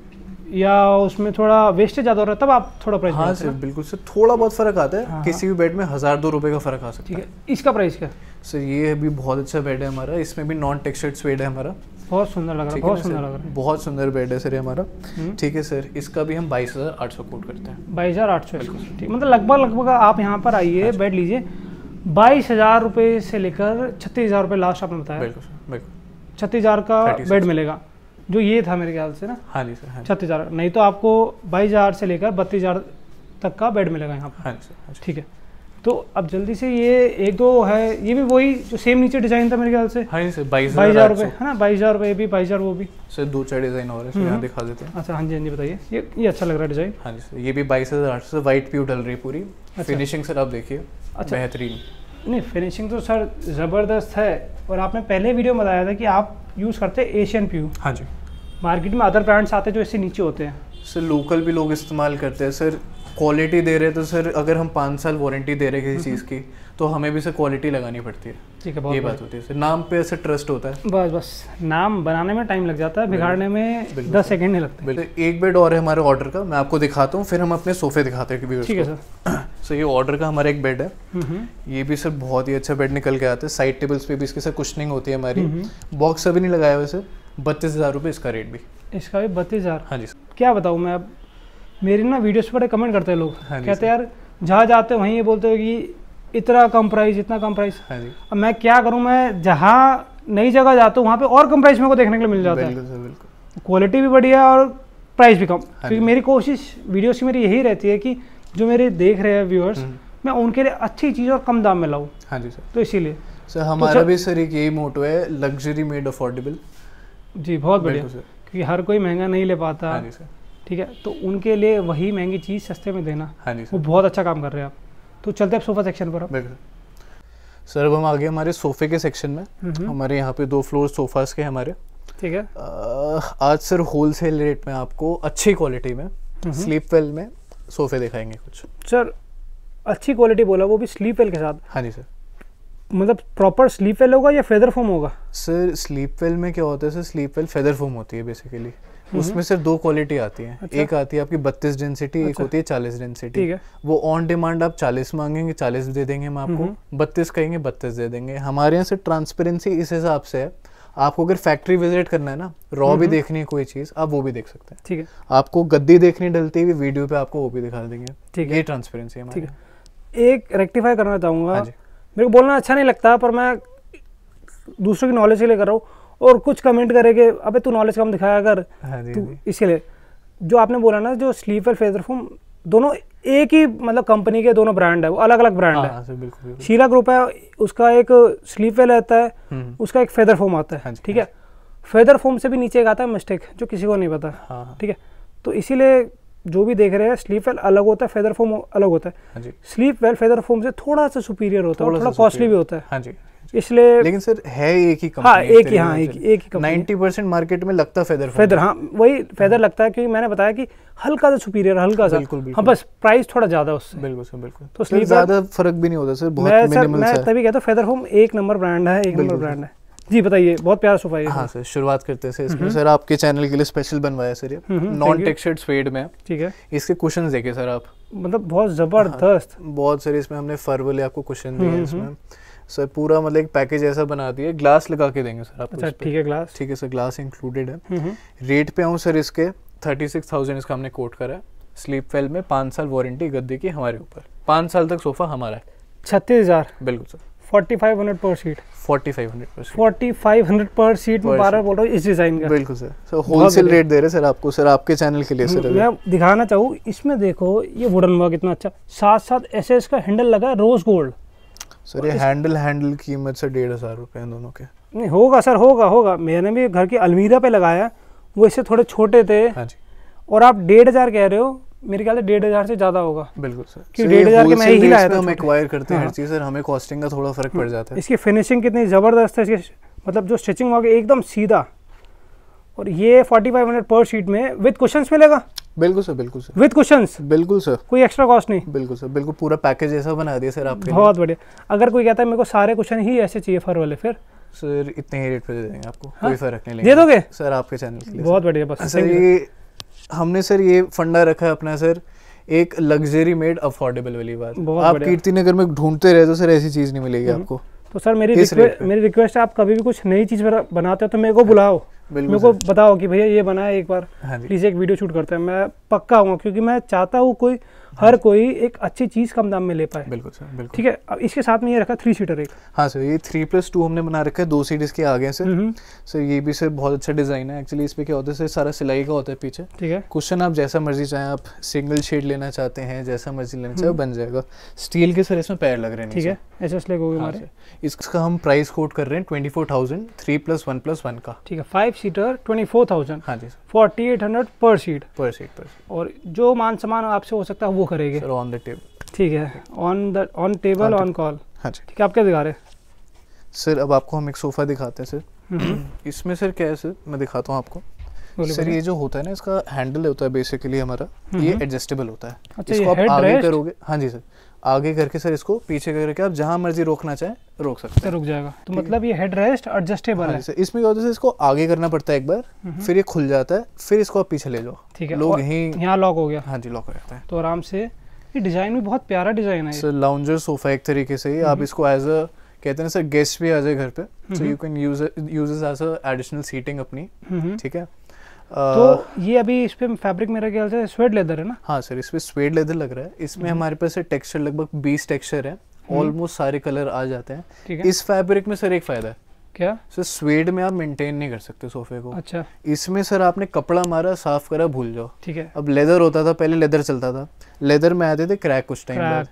या उसमें थोड़ा वेस्टेज ज़्यादा हो रहा है तब आप थोड़ा प्राइस हाँ सर बिल्कुल सर थोड़ा बहुत फ़र्क आता है। हाँ, किसी भी बेड में हज़ार दो रुपए का फ़र्क आ सकता है। है इसका प्राइस क्या? सर ये भी बहुत अच्छा बेड है हमारा इसमें भी नॉन टेक्सचर्ड स्वेड है हमारा। बहुत सुंदर लग रहा है है बहुत सुंदर? लग रहा है। बहुत सुंदर बेड है सर ये हमारा। हम्म। ठीक है सर इसका भी हम बाईस हज़ार आठ सौ कोट करते हैं। बाईस हज़ार आठ सौ ठीक मतलब लगभग लगभग आप यहाँ पर आइए बेड बैठ लीजिए। बाईस हज़ार रुपये से लेकर छत्तीस हज़ार रुपये लास्ट आपने बताया। बिल्कुल बिल्कुल। छत्तीस हज़ार का बेड मिलेगा। जो ये था मेरे ख्याल से ना। हाँ जी सर हाँ छत्तीस हज़ार नहीं तो आपको बाईस हज़ार से लेकर बत्तीस हज़ार तक का बेड मिलेगा यहाँ पर। हाँ जी सर हाँ ठीक है। तो अब जल्दी से ये एक दो है ये भी वही जो सेम नीचे डिज़ाइन था मेरे ख्याल से। हाँ सर बाईस बाईस हज़ार रुपये है। ना? बाईस हज़ार रुपये भी बाईस हज़ार वो भी। सर दो चार डिज़ाइन और है सर हम्म। यहाँ दिखा देते हैं। अच्छा हाँ जी हाँ जी बताइए। ये ये अच्छा लग रहा है डिज़ाइन हाँ जी सर ये भी बाईस हज़ार आठ सौ वाइट प्यू डल रही है पूरी। अच्छा। फिनिशिंग सर आप देखिए। अच्छा। बेहतरीन। नहीं फिनिशिंग तो सर ज़बरदस्त है। और आपने पहले वीडियो में बताया था कि आप यूज़ करते हैं एशियन प्यू हाँ जी। मार्केट में अदर ब्रांड्स आते हैं जो इससे नीचे होते हैं। सर लोकल भी लोग इस्तेमाल करते हैं। सर क्वालिटी दे रहे हैं तो सर अगर हम पाँच साल वारंटी दे रहे हैं किसी चीज़ की तो हमें भी सर क्वालिटी लगानी पड़ती है। ठीक है बहुत ये बात होती है। नाम पे ऐसे ट्रस्ट होता है। बस बस। नाम बनाने में टाइम लग जाता है बिगाड़ने में दस सेकंड नहीं लगते बिल्कुल। एक बेड और है हमारे ऑर्डर का मैं आपको दिखाता हूँ फिर हम अपने सोफे दिखाते हैं ठीक है सर सर ये ऑर्डर का हमारा एक बेड है। हम्म, हम्म। ये भी सर बहुत ही अच्छा बेड निकल के आता है। साइड टेबल्स पे भी इसके साथ कुशनिंग होती है हमारी। हम्म, बॉक्स अभी नहीं लगाया हुआ सर बत्तीस हज़ार रुपये इसका रेट भी। इसका भी बत्तीस हज़ार? हाँ जी सर क्या बताऊँ मैं अब? मेरी ना वीडियोस पे बड़े कमेंट करते हैं लोग। हाँ कहते हैं यार जहाँ जाते हैं वहीं ये बोलते हो कि इतना कम प्राइस इतना कम प्राइस हाँ जी। अब मैं क्या करूँ मैं जहाँ नई जगह जाता हो वहाँ पे और कम प्राइस मेरे को देखने के लिए मिल जाता है। बिल्कुल क्वालिटी भी बढ़िया और प्राइस भी कम। हाँ क्योंकि मेरी कोशिश वीडियोस की मेरी यही रहती है कि जो मेरे देख रहे हैं व्यूअर्स हम्म। मैं उनके लिए अच्छी चीज़ और कम दाम में लाऊं। हाँ जी सर। तो इसीलिए। सर हमारा सर- भी सर एक यही मोटो है लग्जरी मेड अफोर्डेबल जी बहुत बढ़िया। क्योंकि हर कोई महँगा नहीं ले पाता। हाँ जी सर। ठीक है? तो उनके लिए वही महँगी चीज़ सस्ते में देना। हाँ जी वो बहुत अच्छा काम कर रहे हैं आप। तो चलते हैं सोफा सेक्शन पर बिल्कुल। सर अब हम आ गए हमारे सोफे के सेक्शन में। हमारे यहाँ पे दो फ्लोर सोफास के हमारे। ठीक है। आज सर होलसेल रेट में आपको अच्छी क्वालिटी में। स्लीप वेल में सोफे दिखाएँगे कुछ। सर अच्छी क्वालिटी बोला वो भी स्लीप वेल के साथ। हाँ जी सर। मतलब प्रॉपर स्लीप वेल होगा या फेदर फोम होगा? सर स्लीप वेल में क्या होता है sir? Sleepwell feather foam होती है बेसिकली उसमें सर दो क्वालिटी आती है। अच्छा। एक आती है आपकी बत्तीस डेंसिटी अच्छा? एक। होती है चालीस डेंसिटी ठीक है। वो ऑन डिमांड आप चालीस मांगेंगे चालीस दे देंगे हम आपको। हम्म। बत्तीस कहेंगे बत्तीस दे देंगे। हमारे यहाँ से ट्रांसपेरेंसी इस हिसाब से है। आपको अगर फैक्ट्री विज़िट करना है ना रॉ हम्म। भी देखनी है कोई चीज़ आप वो भी देख सकते हैं। ठीक है। आपको गद्दी देखनी डलती हुई वीडियो पे आपको वो भी दिखा देंगे। ठीक है। ये ट्रांसपेरेंसी है ठीक है। एक रेक्टिफाई करना चाहूँगा। हाँ मेरे को बोलना अच्छा नहीं लगता पर मैं दूसरों की नॉलेज के लिए कर रहा हूँ। और कुछ कमेंट करे कि अबे तू नॉलेज कम दिखाया कर। हाँ तू इसीलिए जो आपने बोला ना जो स्लीपर फेदर फोम दोनों एक ही मतलब कंपनी के दोनों ब्रांड है वो अलग अलग ब्रांड हाँ। है हाँ शीला ग्रुप है उसका एक स्लीप वेल रहता है हम्म, उसका एक फेदर फोम आता हाँ है ठीक हाँ है? फेदर फोम से भी नीचे एक आता है मिस्टेक जो किसी को नहीं पता हाँ हाँ। ठीक है? तो इसीलिए जो भी देख रहे हैं स्लीप वेल अलग होता है फेदर फोम अलग होता है। हाँ स्लीप वेल फेदर फोम से थोड़ा सा सुपीरियर होता है और थोड़ा थोड़ा कॉस्टली भी होता है। हाँ जी। इसलिए लेकिन सर है एक ही कंपनी हाँ एक ही हाँ एक एक ही कंपनी नाइन्टी परसेंट मार्केट में लगता फेदर फेदर हाँ वही फेदर लगता है क्योंकि मैंने बताया कि हल्का सा सुपीरियर हल्का सा। बिल्कुल, हाँ बस प्राइस थोड़ा ज़्यादा उससे। बिल्कुल सर बिल्कुल। तो sleeper- ज़्यादा फ़र्क भी नहीं होता सर बहुत मैं सर मैं तभी कहता हूँ फेदर होम एक नंबर ब्रांड है एक नंबर ब्रांड है। जी बताइए बहुत प्यारा सोफा है हाँ सर शुरुआत करते हैं इसमें सर आपके चैनल के लिए स्पेशल बनवाया सर ये। हम्म, हम्म, नॉन टेक्सचर्ड स्वेड में। ठीक है। इसके कुशन देखिए सर आप। मतलब बहुत ज़बरदस्त। बहुत सारे इसमें हमने फर वाले आपको कुशन दिए हम्म, इसमें। सर पूरा मतलब एक पैकेज ऐसा बना दिया ग्लास लगा के देंगे सर आपको अच्छा ठीक है ग्लास ठीक है सर ग्लास इंक्लूडेड है। हम्म, हम्म। रेट पे आऊँ सर इसके थर्टी सिक्स थाउज़ेंड इसका हमने कोट करा है। स्लीप वेल में पाँच साल वारंटी गद्दे की हमारे ऊपर। पाँच साल तक सोफा हमारा है। छत्तीस हज़ार। बिल्कुल sir. Forty five hundred per seat forty five hundred percent forty five hundred per seat में Per बार बार बोल रहा हूँ इस डिज़ाइन का। बिल्कुल सर। सर होलसेल रेट दे रहे सर आपको सर आपके चैनल के लिए सर मैं दिखाना चाहूँ इसमें देखो ये वुडन वर्क कितना अच्छा साथ साथ ऐसे इसका हैंडल लगा रोज गोल्ड सर ये हैंडल हैंडल की कीमत सर डेढ़ हज़ार रुपए हैं दोनों के। नहीं होगा सर होगा होगा। मैंने भी घर की अलमीरा पे लगाया वो इससे थोड़े छोटे थे। हाँ जी। और आप डेढ़ हज़ार कह रहे हो मेरे ख्याल से डेढ़ हज़ार से ज़्यादा होगा। बिल्कुल सर। क्योंकि डेढ़ हज़ार के मैं ही लाया था हम एक्वायर करते हैं हर हाँ। चीज़ सर। हमें कॉस्टिंग का थोड़ा फ़र्क पड़ जाता है। इसकी फिनिशिंग कितनी ज़बरदस्त है इसके मतलब जो स्टिचिंग वगैरह एकदम सीधा। और ये forty five hundred per sheet में विद क्वेश्चन मिलेगा बिल्कुल सर बिल्कुल सर। विद क्वेश्चंस बिल्कुल सर। कोई एक्स्ट्रा कॉस्ट नहीं। बिल्कुल सर बिल्कुल पूरा पैकेज ऐसा बना दिया सर आपके बहुत बढ़िया। अगर कोई कहता है मेरे को सारे क्वेश्चन ही ऐसे चाहिए फर वाले फिर? सर इतने ही रेट पे दे देंगे आपको हाँ? कोई फ़र्क नहीं दे दोगे? सर आपके चैनल के लिए बहुत बढ़िया बस सर ये हमने सर ये फंडा रखा है अपना सर। एक लग्जरी मेड अफोर्डेबल वाली बात। आप कीर्ति नगर में ढूंढते रहे तो सर ऐसी चीज़ नहीं मिलेगी हम्म। आपको। तो सर मेरी रिक्वे, मेरी रिक्वेस्ट है आप कभी भी कुछ नई चीज़ बनाते हो तो मेरे को बुलाओ। मेरे को बताओ कि भैया ये बनाया एक बार। हाँ प्लीज़ एक वीडियो शूट करते हैं। मैं पक्का हूँ क्योंकि मैं चाहता हूँ कोई हर कोई एक अच्छी चीज़ कम दाम में ले पाए। बिल्कुल सर बिल्कुल। ठीक है अब इसके साथ में ये रखा थ्री सीटर एक। हाँ सर ये थ्री प्लस टू हमने बना रखा है दो सीट इसके आगे सर हम्म, सर ये भी सर बहुत अच्छा डिज़ाइन है। एक्चुअली इसमें क्या होता है सर सारा सिलाई का होता है पीछे। ठीक है। क्वेश्चन आप जैसा मर्ज़ी चाहें आप सिंगल शेड लेना चाहते हैं जैसा मर्ज़ी लेना चाहे बन जाएगा। स्टील के सर इसमें पैर लग रहे हैं ठीक है एस लेग हाँ हमारे। इसका हम प्राइस कोट कर रहे हैं twenty four thousand three plus one plus one का। ठीक है five seater twenty four thousand हाँ जी sir. Forty eight hundred per seat per seat per और जो मान सम्मान आपसे हो सकता है वो करेंगे। सर ऑन द टेबल ठीक है। On the on table on call हाँ जी। ठीक है आप क्या दिखा रहे हैं? सर अब आपको हम एक सोफ़ा दिखाते हैं सर। हम्म, इसमें सर क्या है सर? मैं दिखाता हूँ आपको। सर ये जो होता है ना इसका हैंडल होता है बेसिकली हमारा। ये हम्म। एडजस्टेबल होता है। अच्छा इसको आप आगे करोगे। हाँ जी सर। आगे करके सर इसको पीछे करके आप जहाँ मर्ज़ी रोकना चाहें रोक सकते हैं। रुक जाएगा। तो मतलब ये हेड रेस्ट एडजस्टेबल हाँ है। सर इसमें क्या होता है इसको आगे करना पड़ता है एक बार हम्म, फिर ये खुल जाता है फिर इसको आप पीछे ले जाओ। ठीक है। लोग यहीं यहाँ लॉक हो गया। हाँ जी लॉक हो जाता है। तो आराम से ये डिज़ाइन भी बहुत प्यारा डिज़ाइन है सर लाउंजर सोफा एक तरीके से ही आप हम्म। इसको एज अ कहते हैं सर गेस्ट भी आ जाए घर पे। So. You can use use as additional seating अपनी। हम्म, ठीक है? तो ये अभी इस पे फैब्रिक मेरे ख्याल से स्वेट लेदर है ना? हाँ सर इसमें स्वेड लेदर लग रहा है। इसमें हम्म। हमारे पास टेक्सचर लगभग 20 टेक्सचर है। ऑलमोस्ट सारे कलर आ जाते हैं। है। इस फैब्रिक में सर एक फ़ायदा है। क्या? सर स्वेड में आप मेंटेन नहीं कर सकते सोफे को। अच्छा। इसमें सर आपने कपड़ा मारा साफ़ करा भूल जाओ। ठीक है। अब लेदर होता था पहले लेदर चलता था। लेदर में आते थे क्रैक कुछ टाइम बाद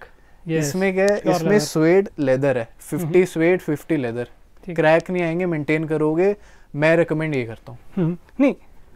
इसमें क्या है इसमें स्वेड लेदर है। Fifty suede fifty leather crack नहीं आएँगे मेंटेन करोगे। मैं रिकमेंड ये करता हूँ। हम्म, नहीं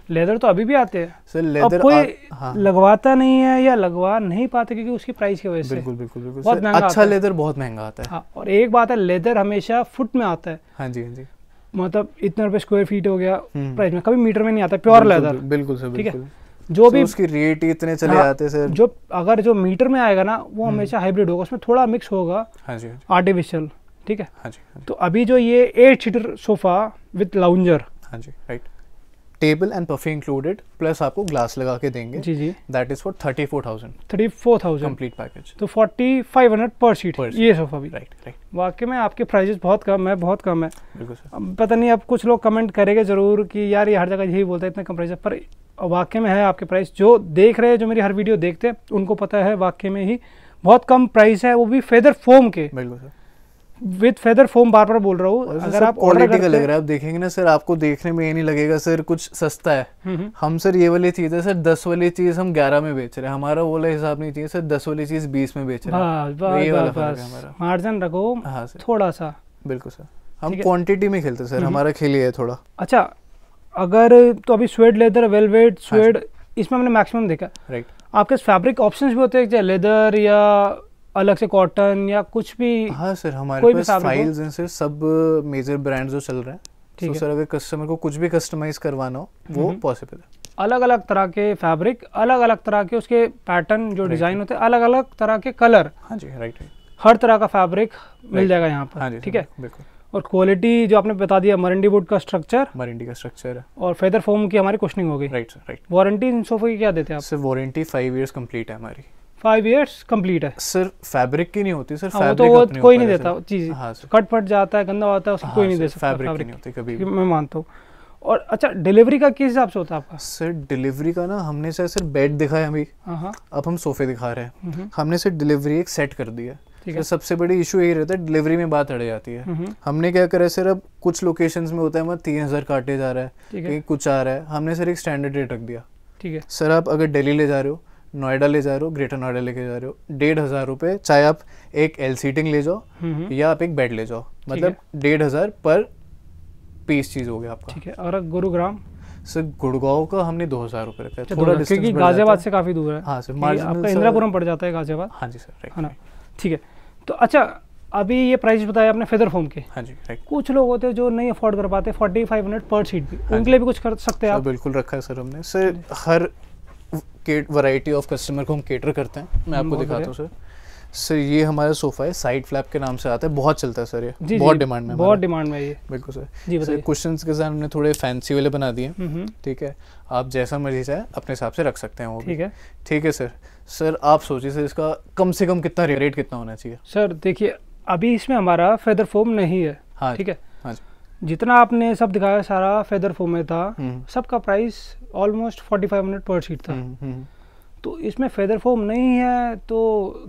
लेदर तो अभी भी आते हैं। सर लेदर कोई हाँ। लगवाता नहीं है या लगवा नहीं पाते क्योंकि उसकी प्राइस की वजह से। बिल्कुल बिल्कुल बिल्कुल। बहुत महँगा अच्छा है। लेदर बहुत महँगा आता है। हाँ और एक बात है लेदर हमेशा फुट में आता है। हाँ जी हाँ जी। मतलब इतने रुपए स्क्वायर फीट हो गया हम्म। प्राइस में कभी मीटर में नहीं आता प्योर लेदर बिल्कुल सर ठीक है। जो भी उसकी रेट ही इतने चले हाँ, आते हैं सर। जो अगर जो मीटर में आएगा ना वो हम्म। हमेशा हाइब्रिड होगा। उसमें थोड़ा मिक्स होगा हाँ जी हाँ आर्टिफिशियल ठीक है? हाँ जी हाँ जी। तो अभी जो ये eight seater sofa with lounger हाँ जी right table and puffy included plus आपको ग्लास लगा के देंगे। जी जी। That is for thirty four thousand thirty four thousand complete package तो forty five hundred per seat seat. ये सोफा भी राइट राइट वाकई में आपके प्राइजेस बहुत कम है बहुत कम है। बिल्कुल सर। पता नहीं अब कुछ लोग कमेंट करेंगे ज़रूर कि यार ये हर जगह यही बोलता है इतना कम प्राइस है पर वाकई में है आपके प्राइस जो देख रहे हैं जो मेरी हर वीडियो देखते हैं उनको पता है वाकई में ही बहुत कम प्राइस है वो भी फेदर फोम के। बिल्कुल सर। विद फेदर फोम बार बार बोल रहा हूँ अगर आप क्वालिटी का लग रहा है आप देखेंगे ना सर आपको देखने में ये नहीं लगेगा सर कुछ सस्ता है। हम्म, हम्म। हम सर ये वाली चीज़ है सर दस वाली चीज़ हम ग्यारह में बेच रहे हैं। हमारा वो वाला हिसाब नहीं चाहिए सर दस वाली चीज़ बीस में बेच रहे हैं। है। मार्जिन रखो हाँ सर। थोड़ा सा। बिल्कुल सर। हम। क्वांटिटी में खेलते सर हम्म। हमारा खेल है थोड़ा। अच्छा अगर तो अभी स्वेड लेदर वेलवेट स्वेड इसमें हमने मैक्सिमम देखा। राइट आपके फैब्रिक ऑप्शंस भी होते हैं लेदर या अलग से कॉटन या कुछ भी हाँ सर हमारे कोई पास फाइल्स हैं। सर सब मेजर ब्रांड जो चल रहे हैं। ठीक है। सर अगर कस्टमर को कुछ भी कस्टमाइज करवाना हो वो हम्म। पॉसिबल है। अलग अलग तरह के फैब्रिक अलग अलग तरह के उसके पैटर्न जो डिज़ाइन होते हैं अलग अलग तरह के कलर हाँ जी राइट हर तरह का फैब्रिक मिल जाएगा यहाँ हाँ जी पर ठीक है? बिल्कुल और क्वालिटी जो आपने बता दिया मरंडी वुड का स्ट्रक्चर मरिंडी का स्ट्रक्चर है। और फेदर फोम की हमारी क्वेश्चनिंग हो गई। राइट सर राइट वारंटी इन सोफे की क्या देते हैं आप? Sir warranty five years complete है हमारी। फाइव इयर्स कंप्लीट है। सर फैब्रिक की नहीं होती सर हाँ, तो वो कोई नहीं देता सर। चीज़ हाँ सर कट फट जाता है गंदा होता है उसको कोई हाँ नहीं दे सर, सकता फैब्रिक नहीं होती कभी मैं मानता हूँ। और अच्छा डिलीवरी का किस हिसाब से होता है आपका? सर डिलीवरी का ना हमने सर सिर्फ़ बेड दिखाया अभी। हाँ हाँ। अब हम सोफे दिखा रहे हैं। हम्म, हमने सिर्फ़ डिलीवरी एक सेट कर दिया सर है। सबसे बड़ी इशू यही रहता है डिलीवरी में बात अड़ जाती है। हम्म, हमने क्या करा है, सर अब कुछ लोकेशंस में होता है मतलब तीन हज़ार काटे जा रहा है है। कुछ आ रहा है। हमने सर एक स्टैंडर्ड रेट रख दिया। ठीक है। सर आप अगर दिल्ली ले जा रहे हो नोएडा ले जा रहे हो ग्रेटर नोएडा लेके जा रहे हो। डेढ़ हज़ार रुपये चाहे आप एक एल सीटिंग ले जाओ हम्म, हम्म, या आप एक बेड ले जाओ। मतलब डेढ़ हज़ार पर पीस चीज़ हो गया आपका। ठीक है और गुरुग्राम? सर गुड़गांव का हमने दो हज़ार रुपये रखा है। अच्छा, थोड़ा डिस्टेंस क्योंकि गाजियाबाद से काफ़ी दूर है। हाँ सर आपका इंदिरापुरम पड़ जाता है गाजियाबाद? हाँ जी सर है ना? ठीक है। तो अच्छा अभी ये प्राइस बताया आपने फेदर फोम के। हाँ जी राइट कुछ लोग होते हैं जो नहीं अफोर्ड कर पाते forty five hundred per seat भी। हाँ उनके लिए भी कुछ कर सकते हैं आप? बिल्कुल रखा है सर हमने। सर हर वैरायटी ऑफ़ कस्टमर को हम केटर करते हैं। मैं आपको दिखाता हूँ सर सर ये हमारा सोफा है साइड फ्लैप के नाम से आता है। बहुत चलता है सर ये। जी बहुत डिमांड में बहुत डिमांड में ये। बिल्कुल सर जी सर क्वेश्चंस के साथ हमने थोड़े फैंसी वाले बना दिए। हम्म, हम्म, ठीक है? आप जैसा मर्ज़ी चाहे अपने हिसाब से रख सकते हैं वो ठीक है। ठीक है सर सर आप सोचिए सर इसका कम से कम कितना रेट कितना होना चाहिए? सर देखिए अभी इसमें हमारा फेदर फोम नहीं है। हाँ ठीक है? हाँ जितना आपने सब दिखाया सारा फेदर फोम में था। हम्म, सबका price almost forty five hundred per seat था। हम्म, हम्म, तो इसमें फेदर फोम नहीं है तो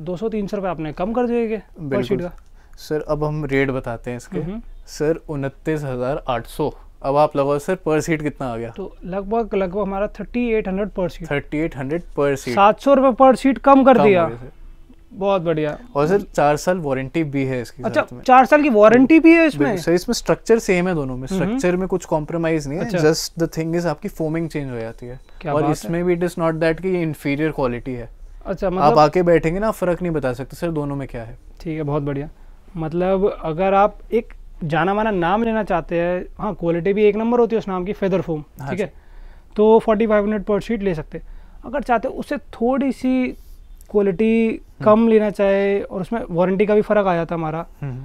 दो सौ तीन सौ रुपये आपने कम कर दिए पर सीट का? सर अब हम रेट बताते हैं इसके। हम्म, सर उनतीस हज़ार आठ सौ। अब आप लगाओ सर पर सीट कितना आ गया? तो लगभग लगभग हमारा thirty eight hundred per seat thirty eight hundred per seat सात सौ रुपये पर सीट कम कर दिया। बहुत बढ़िया। और सर चार साल वारंटी भी है इसकी अच्छा साथ में। चार साल की वारंटी भी है इसमें? सर इसमें स्ट्रक्चर सेम है दोनों में। हम्म। स्ट्रक्चर में कुछ कॉम्प्रोमाइज नहीं है अच्छा। जस्ट द थिंग इज़ आपकी फोमिंग चेंज हो जाती है। और इसमें भी इट इज़ नॉट दैट कि ये इंफीरियर क्वालिटी है। अच्छा मतलब आप आके बैठेंगे ना फ़र्क नहीं बता सकते सर दोनों में क्या है। ठीक है बहुत बढ़िया। मतलब अगर आप एक जाना माना नाम लेना चाहते हैं हाँ क्वालिटी भी एक नंबर होती है उस नाम की फेदर फोम हाँ ठीक है? तो forty five hundred per seat ले सकते हैं। अगर चाहते हैं उससे थोड़ी सी क्वालिटी हम्म। कम लेना चाहे और उसमें वारंटी का भी फ़र्क आ जाता है हमारा। हम्म,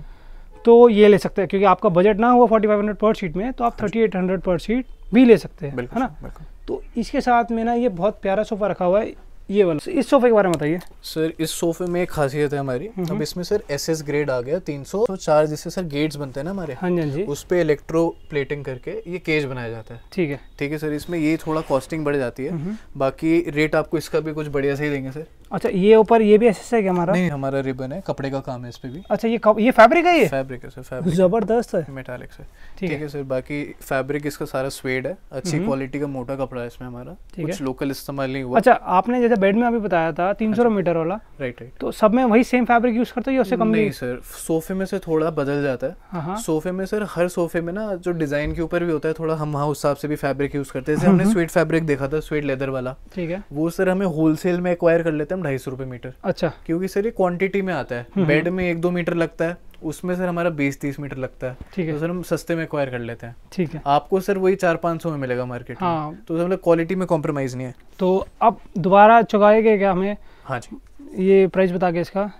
तो ये ले सकते हैं क्योंकि आपका बजट ना हुआ forty five hundred per seat में तो आप thirty eight hundred per seat भी ले सकते हैं है ना? तो इसके साथ में ना ये बहुत प्यारा सोफ़ा रखा हुआ है ये वाला। इस सोफ़े के बारे में बताइए। सर इस सोफे में एक खासियत है हमारी। हम्म। अब इसमें सर एस एस ग्रेड आ गया तीन सौ तो चार जिससे सर गेट्स बनते हैं ना हमारे हाँ जी हाँ जी। उस पर इलेक्ट्रो प्लेटिंग करके ये केज बनाया जाता है। ठीक है। ठीक है सर इसमें ये थोड़ा कॉस्टिंग बढ़ जाती है। हम्म। बाकी रेट आपको इसका भी कुछ बढ़िया से ही देंगे सर। अच्छा ये ऊपर ये भी ऐसे है क्या हमारा? नहीं हमारा रिबन है कपड़े का काम है इस पे भी। अच्छा ये ये फैब्रिक है ये? फैब्रिक है सर फैब्रिक ज़बरदस्त है। मेटालिक से ठीक है सर बाकी फैब्रिक इसका सारा स्वेड है अच्छी क्वालिटी का मोटा कपड़ा है इसमें हमारा। कुछ लोकल इस्तेमाल नहीं हुआ। अच्छा आपने जैसे बेड में अभी बताया था तीन सौ मीटर वाला। राइट राइट तो सब में वही सेम फैब्रिक यूज़ करते हो उससे कम नहीं सर सोफे में से थोड़ा बदल जाता है। हाँ हाँ। सोफे में सर हर सोफे में ना जो डिज़ाइन के ऊपर भी होता है थोड़ा हम वहाँ उस हिसाब से भी फैब्रिक यूज़ करते हैं। जैसे हमने स्वीट फैब्रिक देखा था स्वीट लेदर वाला। ठीक है। वो सर हमें होलसेल में एक्वायर कर लेते हैं। हम ढाई सौ रुपये मीटर। अच्छा। क्योंकि सर ये क्वांटिटी में आता है। बेड में एक दो मीटर लगता है उसमें सर हमारा बीस तीस मीटर लगता है। ठीक है। तो सर हम सस्ते में एक्वायर कर लेते हैं। ठीक है। आपको सर वही चार पाँच सौ में मिलेगा मार्केट में। हाँ। तो मतलब क्वालिटी में कॉम्प्रोमाइज़ नहीं है। तो अब दोबारा चुकाएँगे क्या हमें? हाँ जी। ये प्राइस बता के इसका।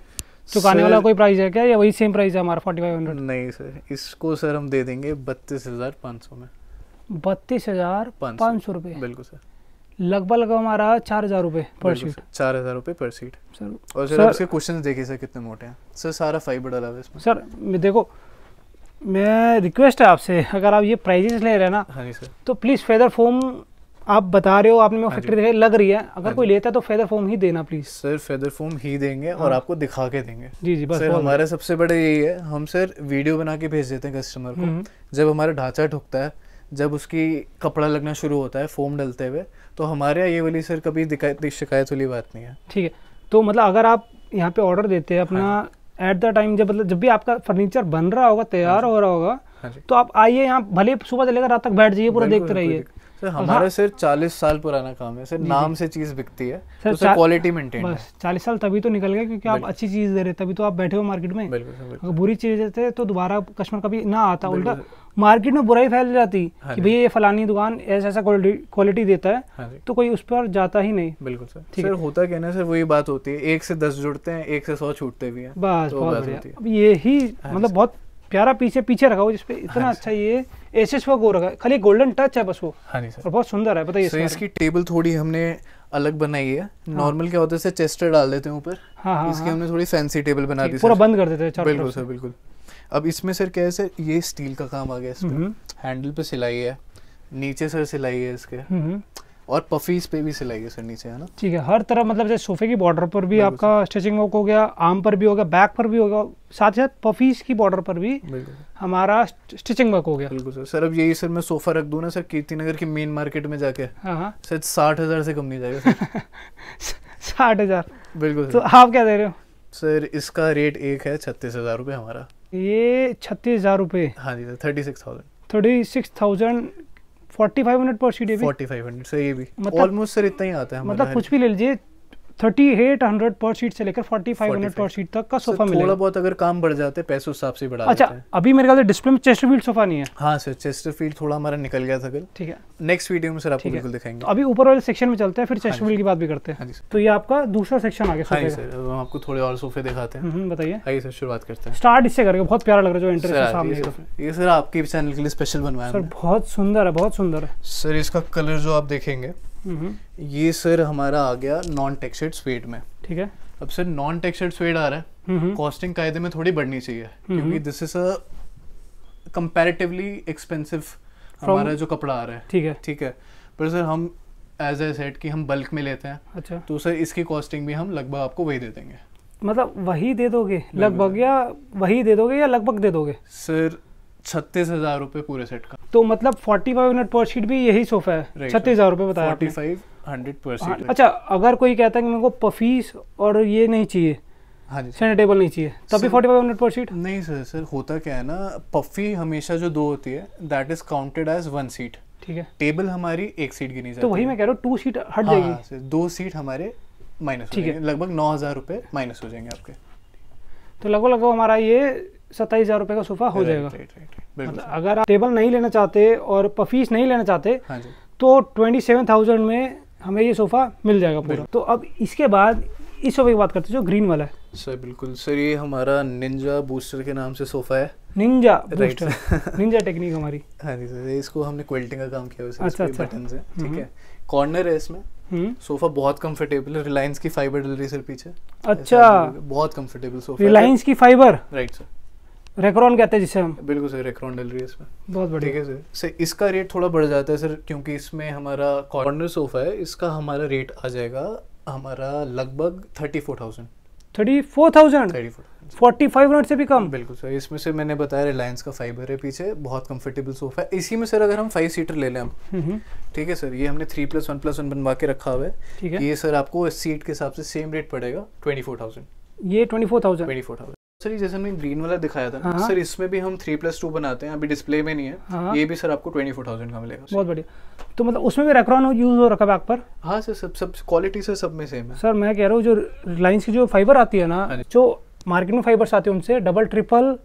चुकाने सर- वाला कोई प्राइस है क्या या वही सेम प्राइस है हमारा फोर्टी फाइव हंड्रेड नहीं सर इसको सर हम दे देंगे बत्तीस हज़ार पाँच सौ में। बत्तीस हज़ार। पाँच सौ। रुपये बिल्कुल सर। लगभग लगभग हमारा चार हज़ार रुपये पर शीट चार हज़ार रुपये पर सीट सर और सर सर- इसके क्वेश्चन देखिए सर कितने मोटे हैं। सर सारा फाइबर डाला हुआ है इसमें। सर मैं देखो मैं रिक्वेस्ट है आपसे अगर आप ये प्राइजेस ले रहे हैं ना हाँ जी सर। तो प्लीज़ फेदर फोम आप बता रहे हो आपने हाँ फैक्ट्री दिखाई लग रही है। अगर हाँ कोई लेता है तो फेदर फोम ही देना प्लीज़ सर फेदर फोम ही देंगे और हाँ। आपको दिखा के देंगे। जी जी बस सर हमारा सबसे बड़ा यही है हम सर वीडियो बना के भेज देते हैं कस्टमर हम्म। को जब हमारा ढांचा ठुकता है जब उसकी कपड़ा लगना शुरू होता है फोम डलते हुए तो हमारे यहाँ ये वाली सर कभी शिकायत वाली बात नहीं है। ठीक है। तो मतलब अगर आप यहाँ पे ऑर्डर देते हैं अपना हाँ एट द टाइम जब मतलब जब भी आपका फर्नीचर बन रहा होगा तैयार हो रहा होगा हाँ तो आप आइए यहाँ भले सुबह से लेकर रात तक बैठ जाइए पूरा देखते रहिए। सर हमारा सर चालीस साल पुराना काम है सर नाम से चीज़ बिकती है सर, तो सर क्वालिटी मेंटेन बस चालीस साल तभी तो निकल गए क्योंकि आप अच्छी चीज़ दे रहे तभी तो आप बैठे हो मार्केट में। बिल्कुल अगर बुरी चीज़ देते तो दोबारा कस्टमर कभी ना आता उल्टा मार्केट में बुराई फैल जाती हाँ कि भैया ये फलानी दुकान ऐसा ऐसा क्वालिटी देता है हाँ तो कोई उस पर जाता ही नहीं। बिल्कुल सर। ठीक सर है। होता क्या ना सर वही बात होती है एक से दस जुड़ते हैं एक से सौ छूटते भी हैं बस तो बहुत बढ़िया। यही हाँ। मतलब बहुत प्यारा पीछे पीछे रखा हुआ जिसपे इतना हाँ अच्छा ये एसेस वर्क हो रखा है। खाली गोल्डन टच है बस वो। हाँ जी सर और बहुत सुंदर है बताइए सर इसकी टेबल थोड़ी हमने अलग बनाई है। नॉर्मल क्या होता है चेस्टर डाल देते हैं ऊपर। हाँ हाँ इसकी हाँ। हमने थोड़ी फैंसी टेबल बना दी पूरा बंद कर देते हैं बिल्कुल सर बिल्कुल। अब इसमें सर क्या है सर ये स्टील का काम आ गया। इसमें हम्म, हैंडल पे सिलाई है। नीचे सर सिलाई है इसके। हम्म, हम्म। और पफीस पे भी सिलाई है सर नीचे है ना? ठीक है हर तरफ़ मतलब जैसे सोफे की बॉर्डर पर भी आपका स्टिचिंग वर्क हो गया आर्म पर भी हो गया बैक पर भी हो गया साथ ही साथ पफीस की बॉर्डर पर भी हमारा स्टिचिंग वर्क हो गया। बिल्कुल सर। सर अब यही सर मैं सोफा रख दूँ ना सर कीर्ति नगर की मेन मार्केट में जाके। हाँ हाँ। सर साठ हज़ार से कम नहीं जाएगा साठ हज़ार। बिल्कुल तो आप क्या दे रहे हो? सर इसका रेट एक है छत्तीस हज़ार रुपये हमारा। ये छत्तीस हज़ार रुपये। हाँ जी sir thirty six thousand thirty six thousand forty five hundred per seat भी। फोर्टी फाइव हंड्रेड सर ये भी। मतलब- ऑलमोस्ट सर इतना ही आता है मतलब कुछ भी ले लीजिए thirty eight hundred per seat से लेकर forty five hundred per seat तक का सोफा सोफा थोड़ा बहुत अगर काम बढ़ जाते हैं पैसे हिसाब से बढ़ा अच्छा अभी मेरे ख्याल से डिस्प्ले में चेस्टरफील्ड सोफा नहीं है। हाँ सर चेस्टरफील्ड थोड़ा हमारा निकल गया था कल। ठीक है। नेक्स्ट वीडियो में सर आपको बिल्कुल तो दिखाएँगे अभी ऊपर वाले सेक्शन में चलते हैं फिर हाँ जी। चेस्टरफील्ड की बात भी करते हैं। हाँ तो ये आपका दूसरा सेक्शन आ गया हाँ सर हम आपको थोड़े और सोफे दिखाते हैं। हम्म, बताइए। आइए सर शुरुआत करते हैं। स्टार्ट इससे करके बहुत प्यारा लग रहा है जो इंटरेस्ट सामने। ये सर आपके चैनल के लिए स्पेशल बनवाया सर बहुत सुंदर है बहुत सुंदर। है सर इसका कलर जो आप देखेंगे ये सर हमारा आ गया नॉन टेक्सचर्ड स्वेड में। ठीक है। अब सर नॉन टेक्सचर्ड स्वेड आ रहा है। हम्म, हम्म, कॉस्टिंग कायदे में थोड़ी बढ़नी चाहिए क्योंकि हम्म। This is a comparatively expensive हमारा जो कपड़ा आ रहा है। ठीक है। ठीक है। पर सर हम एज ए सेट कि हम बल्क में लेते हैं। अच्छा। तो सर इसकी कॉस्टिंग भी हम लगभग आपको वही दे देंगे। मतलब वही दे दोगे? लगभग। या वही दे दोगे या लगभग दे दोगे? सर छत्तीस हज़ार रुपये पूरे सेट का। तो मतलब forty five minute per seat भी यही सोफा है। छत्तीस हज़ार रुपये बताया forty five hundred per seat अच्छा अगर कोई कहता है कि मेरे को पफीस और ये नहीं चाहिए हाँ जी। सेंटर टेबल नहीं चाहिए तब भी forty five minute per seat नहीं सर सर होता क्या है ना पफी हमेशा जो दो होती है that is counted as one seat ठीक है। टेबल हमारी एक सीट गिनी जाती तो वही मैं कह रहा हूँ टू सीट हट हाँ, जाएगी। हाँ, दो सीट हमारे माइनस ठीक है। लगभग नौ हज़ार रुपये माइनस हो जाएँगे आपके। तो लगभग लगभग हमारा ये सत्ताईस हज़ार रुपये का सोफा हो जाएगा। मतलब अगर आप टेबल नहीं लेना चाहते और पफीस नहीं लेना चाहते हाँ तो ट्वेंटी सेवन थाउज़ेंड में हमें ये सोफा मिल जाएगा पूरा। तो अब इसके बाद इस सोफे की बात करते हैं जो ग्रीन वाला है। सर बिल्कुल। सर ये हमारा निंजा बूस्टर के नाम से सोफा है। Ninja booster. निंजा टेक्निक हमारी। हाँ जी सर इसको हमने क्वेल्टिंग का काम किया हुआ अच्छा, अच्छा। बटन से ठीक हम्म। है। कॉर्नर है इसमें। हम्म। सोफा बहुत कंफर्टेबल है रिलायंस की फाइबर डल रही सर पीछे। अच्छा। बहुत कंफर्टेबल सोफा रिलायंस की फाइबर राइट सर रेक्रॉन कहते हैं जिसे हम। बिल्कुल सर रेक्रॉन डल रही है इसमें। बहुत ठीक बढ़िया है सर। सर इसका रेट थोड़ा बढ़ जाता है सर क्योंकि इसमें हमारा कॉर्नर सोफा है इसका हमारा रेट आ जाएगा हमारा लगभग thirty four thousand thirty four thousand thirty four forty five minute से भी कम? बिल्कुल सर इसमें से मैंने बताया रिलायंस का फाइबर है पीछे बहुत कंफर्टेबल सोफा है। इसी में सर अगर हम फाइव सीटर ले लें हम। ठीक है सर ये हमने three plus one plus one बनवा के रखा हुआ है। ठीक है। ये सर आपको सीट के हिसाब से सेम रेट पड़ेगा ट्वेंटी फोर थाउज़ेंड ये twenty four thousand twenty four thousand sir ये जैसे हमने ग्रीन वाला दिखाया था ना हाँ। सर इसमें भी हम थ्री प्लस टू बनाते हैं अभी डिस्प्ले में नहीं है। हाँ। ये भी सर आपको ट्वेंटी फोर थाउज़ेंड का मिलेगा बहुत बढ़िया। तो मतलब उसमें भी रेक्रॉन यूज़ हो रखा है बैक पर? हाँ सर सब सब क्वालिटी सर सब में सेम है। सर मैं कह रहा हूँ जो रिलायंस की जो फाइबर आती है ना हाँ जो। मार्केट में फाइबर्स आते हैं उनसे डबल ट्रिपल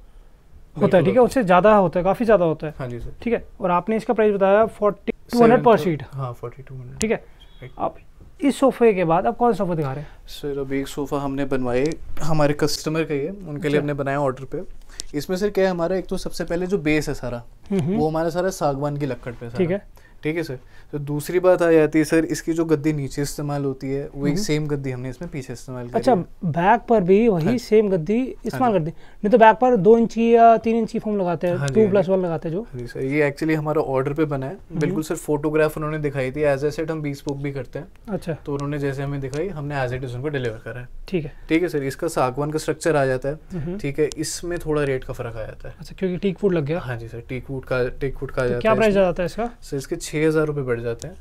होता है ठीक है? उससे ज़्यादा होता है काफ़ी ज़्यादा होता है। हाँ जी सर ठीक है? और आपने इसका प्राइस बताया forty two hundred per seat हाँ फोर्टी टू हंड्रेड ठीक है? अब इस सोफे के बाद अब कौन सा सोफा दिखा रहे हैं सर अभी एक सोफ़ा हमने बनवाए हमारे कस्टमर का ये उनके लिए अच्छा। हमने बनाया ऑर्डर पे इसमें सर क्या है हमारा एक तो सबसे पहले जो बेस है सारा हम्म, हम्म, वो हमारा सारा सागवान की लकड़ पे सारा। ठीक है ठीक है सर तो दूसरी बात आ जाती है सर इसकी जो गद्दी नीचे इस्तेमाल होती है वही सेम गद्दी हमने इसमें पीछे इस्तेमाल हम्म। अच्छा बैक पर भी हाँ वही जी। सेम गद्दी इस्तेमाल जी। कर दी नहीं तो बैक पर दो इंची या तीन इंची फोम लगाते हैं हाँ टू हाँ प्लस वन लगाते हैं जो। हाँ सर ये एक्चुअली हमारा ऑर्डर पे बना हम्म। है बिल्कुल सर फोटोग्राफ उन्होंने दिखाई थी। एज ए सेट हम बीस बुक भी करते हैं। अच्छा। तो उन्होंने जैसे हमें दिखाई हमने एज इट इज़ उनको डिलीवर करा है। ठीक है। ठीक है सर इसका सागवान का स्ट्रक्चर आ जाता है। हम्म, ठीक है इसमें थोड़ा रेट का फ़र्क आ जाता है। अच्छा क्योंकि टीक फ़ूड लग गया। हाँ जी सर टीक वुड का टीक वुड का तो क्या प्राइस आ जाता है इसका? सर इसके छः हज़ार रुपये बढ़ जाते हैं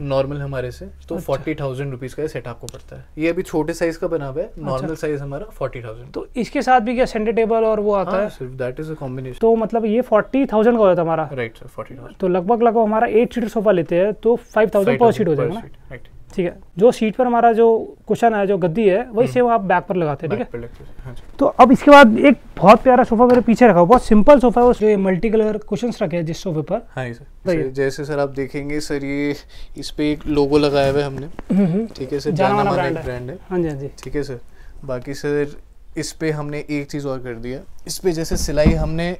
नॉर्मल हमारे से तो अच्छा। फोर्टी थाउज़ेंड रुपीज़ का सेट आपको पड़ता है। ये अभी छोटे साइज़ का बना हुआ है नॉर्मल साइज़ हमारा फोर्टी थाउज़ेंड तो इसके साथ भी क्या सेंटर टेबल और वो आता हाँ है? सिर्फ़ दैट इज़ अ कॉम्बिनेशन तो मतलब ये फोर्टी थाउज़ेंड का हो जाता है हमारा। राइट सर फोर्टी तो लगभग लगभग हमारा एट सीटर सोफा लेते हैं तो फाइव थाउज़ेंड पर सीट हो जाएगा राइट ठीक है? जो सीट पर हमारा जो कुशन है जो गद्दी है वही सेम आप बैक पर लगाते हैं ठीक है? हाँ तो अब इसके बाद एक बहुत प्यारा सोफा मेरे पीछे रखा हुआ बहुत सिंपल सोफा है उसमें मल्टी कलर कुशन रखे हैं जिस सोफे पर। हाँ सर जैसे सर आप देखेंगे सर ये इस पे एक लोगो लगाया हुआ है हमने। हम्म, हम्म। ठीक है सर जाना माना माना एक ब्रांड है। हाँ जी हाँ जी। ठीक है सर। बाकी सर इस पे हमने एक चीज़ और कर दिया। इस पे जैसे सिलाई हमने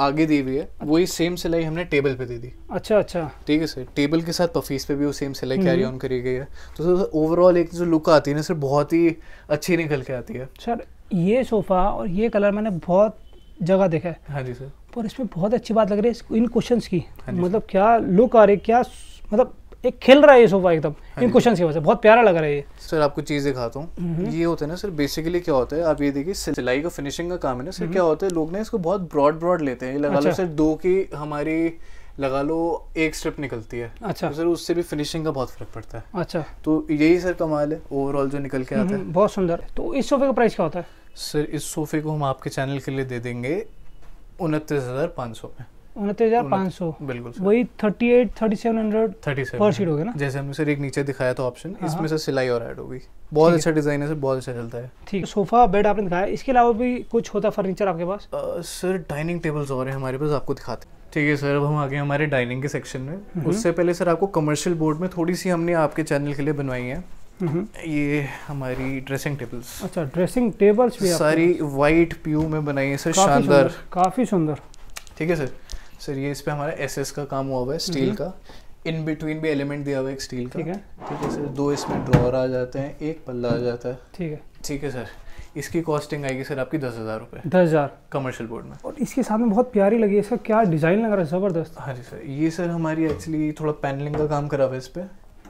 आगे दी हुई है। वही सेम सिलाई हमने टेबल पे दे दी अच्छा अच्छा। ठीक है सर टेबल के साथ पफीस पे भी वो सेम सिलाई हम्म। कैरी ऑन करी गई है। तो सर ओवरऑल एक जो लुक आती है ना सर बहुत ही अच्छी निकल के आती है। सर ये सोफा और ये कलर मैंने बहुत जगह देखा है। हाँ जी सर और इसमें बहुत अच्छी बात लग रही है इन क्वेश्चंस की। हाँ मतलब क्या लुक आ रही है क्या मतलब एक खिल रहा है ये सोफा एकदम हाँ इन जी। क्वेश्चंस की वजह से बहुत प्यारा लग रहा है ये। सर आपको चीज़ दिखाता हम्म। हूँ ये होता है ना सर बेसिकली क्या होता है आप ये देखिए सिलाई का फिनिशिंग का काम है ना सर क्या होता है लोग ना इसको बहुत ब्रॉड ब्रॉड लेते हैं। लगा लो हम्म। अच्छा। सर दो की हमारी लगा लो एक स्ट्रिप निकलती है। अच्छा। तो सर उससे भी फिनिशिंग का बहुत फ़र्क पड़ता है। अच्छा। तो यही सर कमाल है ओवरऑल जो निकल के आता है। हम्म, बहुत सुंदर। तो इस सोफे का प्राइस क्या होता है? सर इस सोफे को हम आपके चैनल के लिए दे देंगे उनतीस हज़ार पाँच सौ में। उनतीस हज़ार पाँच सौ। बिल्कुल वही thirty eight thirty seven hundred thirty per seat हो गया ना? जैसे हमने सर एक नीचे दिखाया था ऑप्शन हाँ, इसमें। सिलाई और ऐड होगी। बहुत अच्छा डिज़ाइन है सर बहुत अच्छा चलता है। ठीक सोफा बेड आपने दिखाया। इसके अलावा भी कुछ होता फर्नीचर आपके पास? सर डाइनिंग टेबल्स और हैं हमारे पास आपको दिखाते ठीक है सर अब हम आगे हमारे डाइनिंग के सेक्शन में। उससे पहले सर आपको कमर्शियल बोर्ड में थोड़ी सी हमने आपके चैनल के लिए बनवाई है। हम्म, ये हमारी ड्रेसिंग टेबल्स अच्छा ड्रेसिंग टेबल्स भी सारी वाइट प्यू में बनाई है सर शानदार। काफ़ी सुंदर। ठीक है सर। सर ये इस पे हमारा एस का काम हुआ हुआ है स्टील का। इन बिटवीन भी एलिमेंट दिया हुआ है स्टील का। ठीक है। ठीक है सर दो इसमें ड्रॉर आ जाते हैं एक पल्ला आ जाता है। ठीक है। ठीक है सर इसकी कॉस्टिंग आएगी सर आपकी दस हज़ार रुपये दस हज़ार। कमर्शियल बोर्ड में। और इसके साथ में बहुत प्यारी लगी है इसका क्या डिज़ाइन लग रहा है ज़बरदस्त। हाँ जी सर ये सर हमारी एक्चुअली थोड़ा पैनलिंग का काम करा हुआ है इस पे।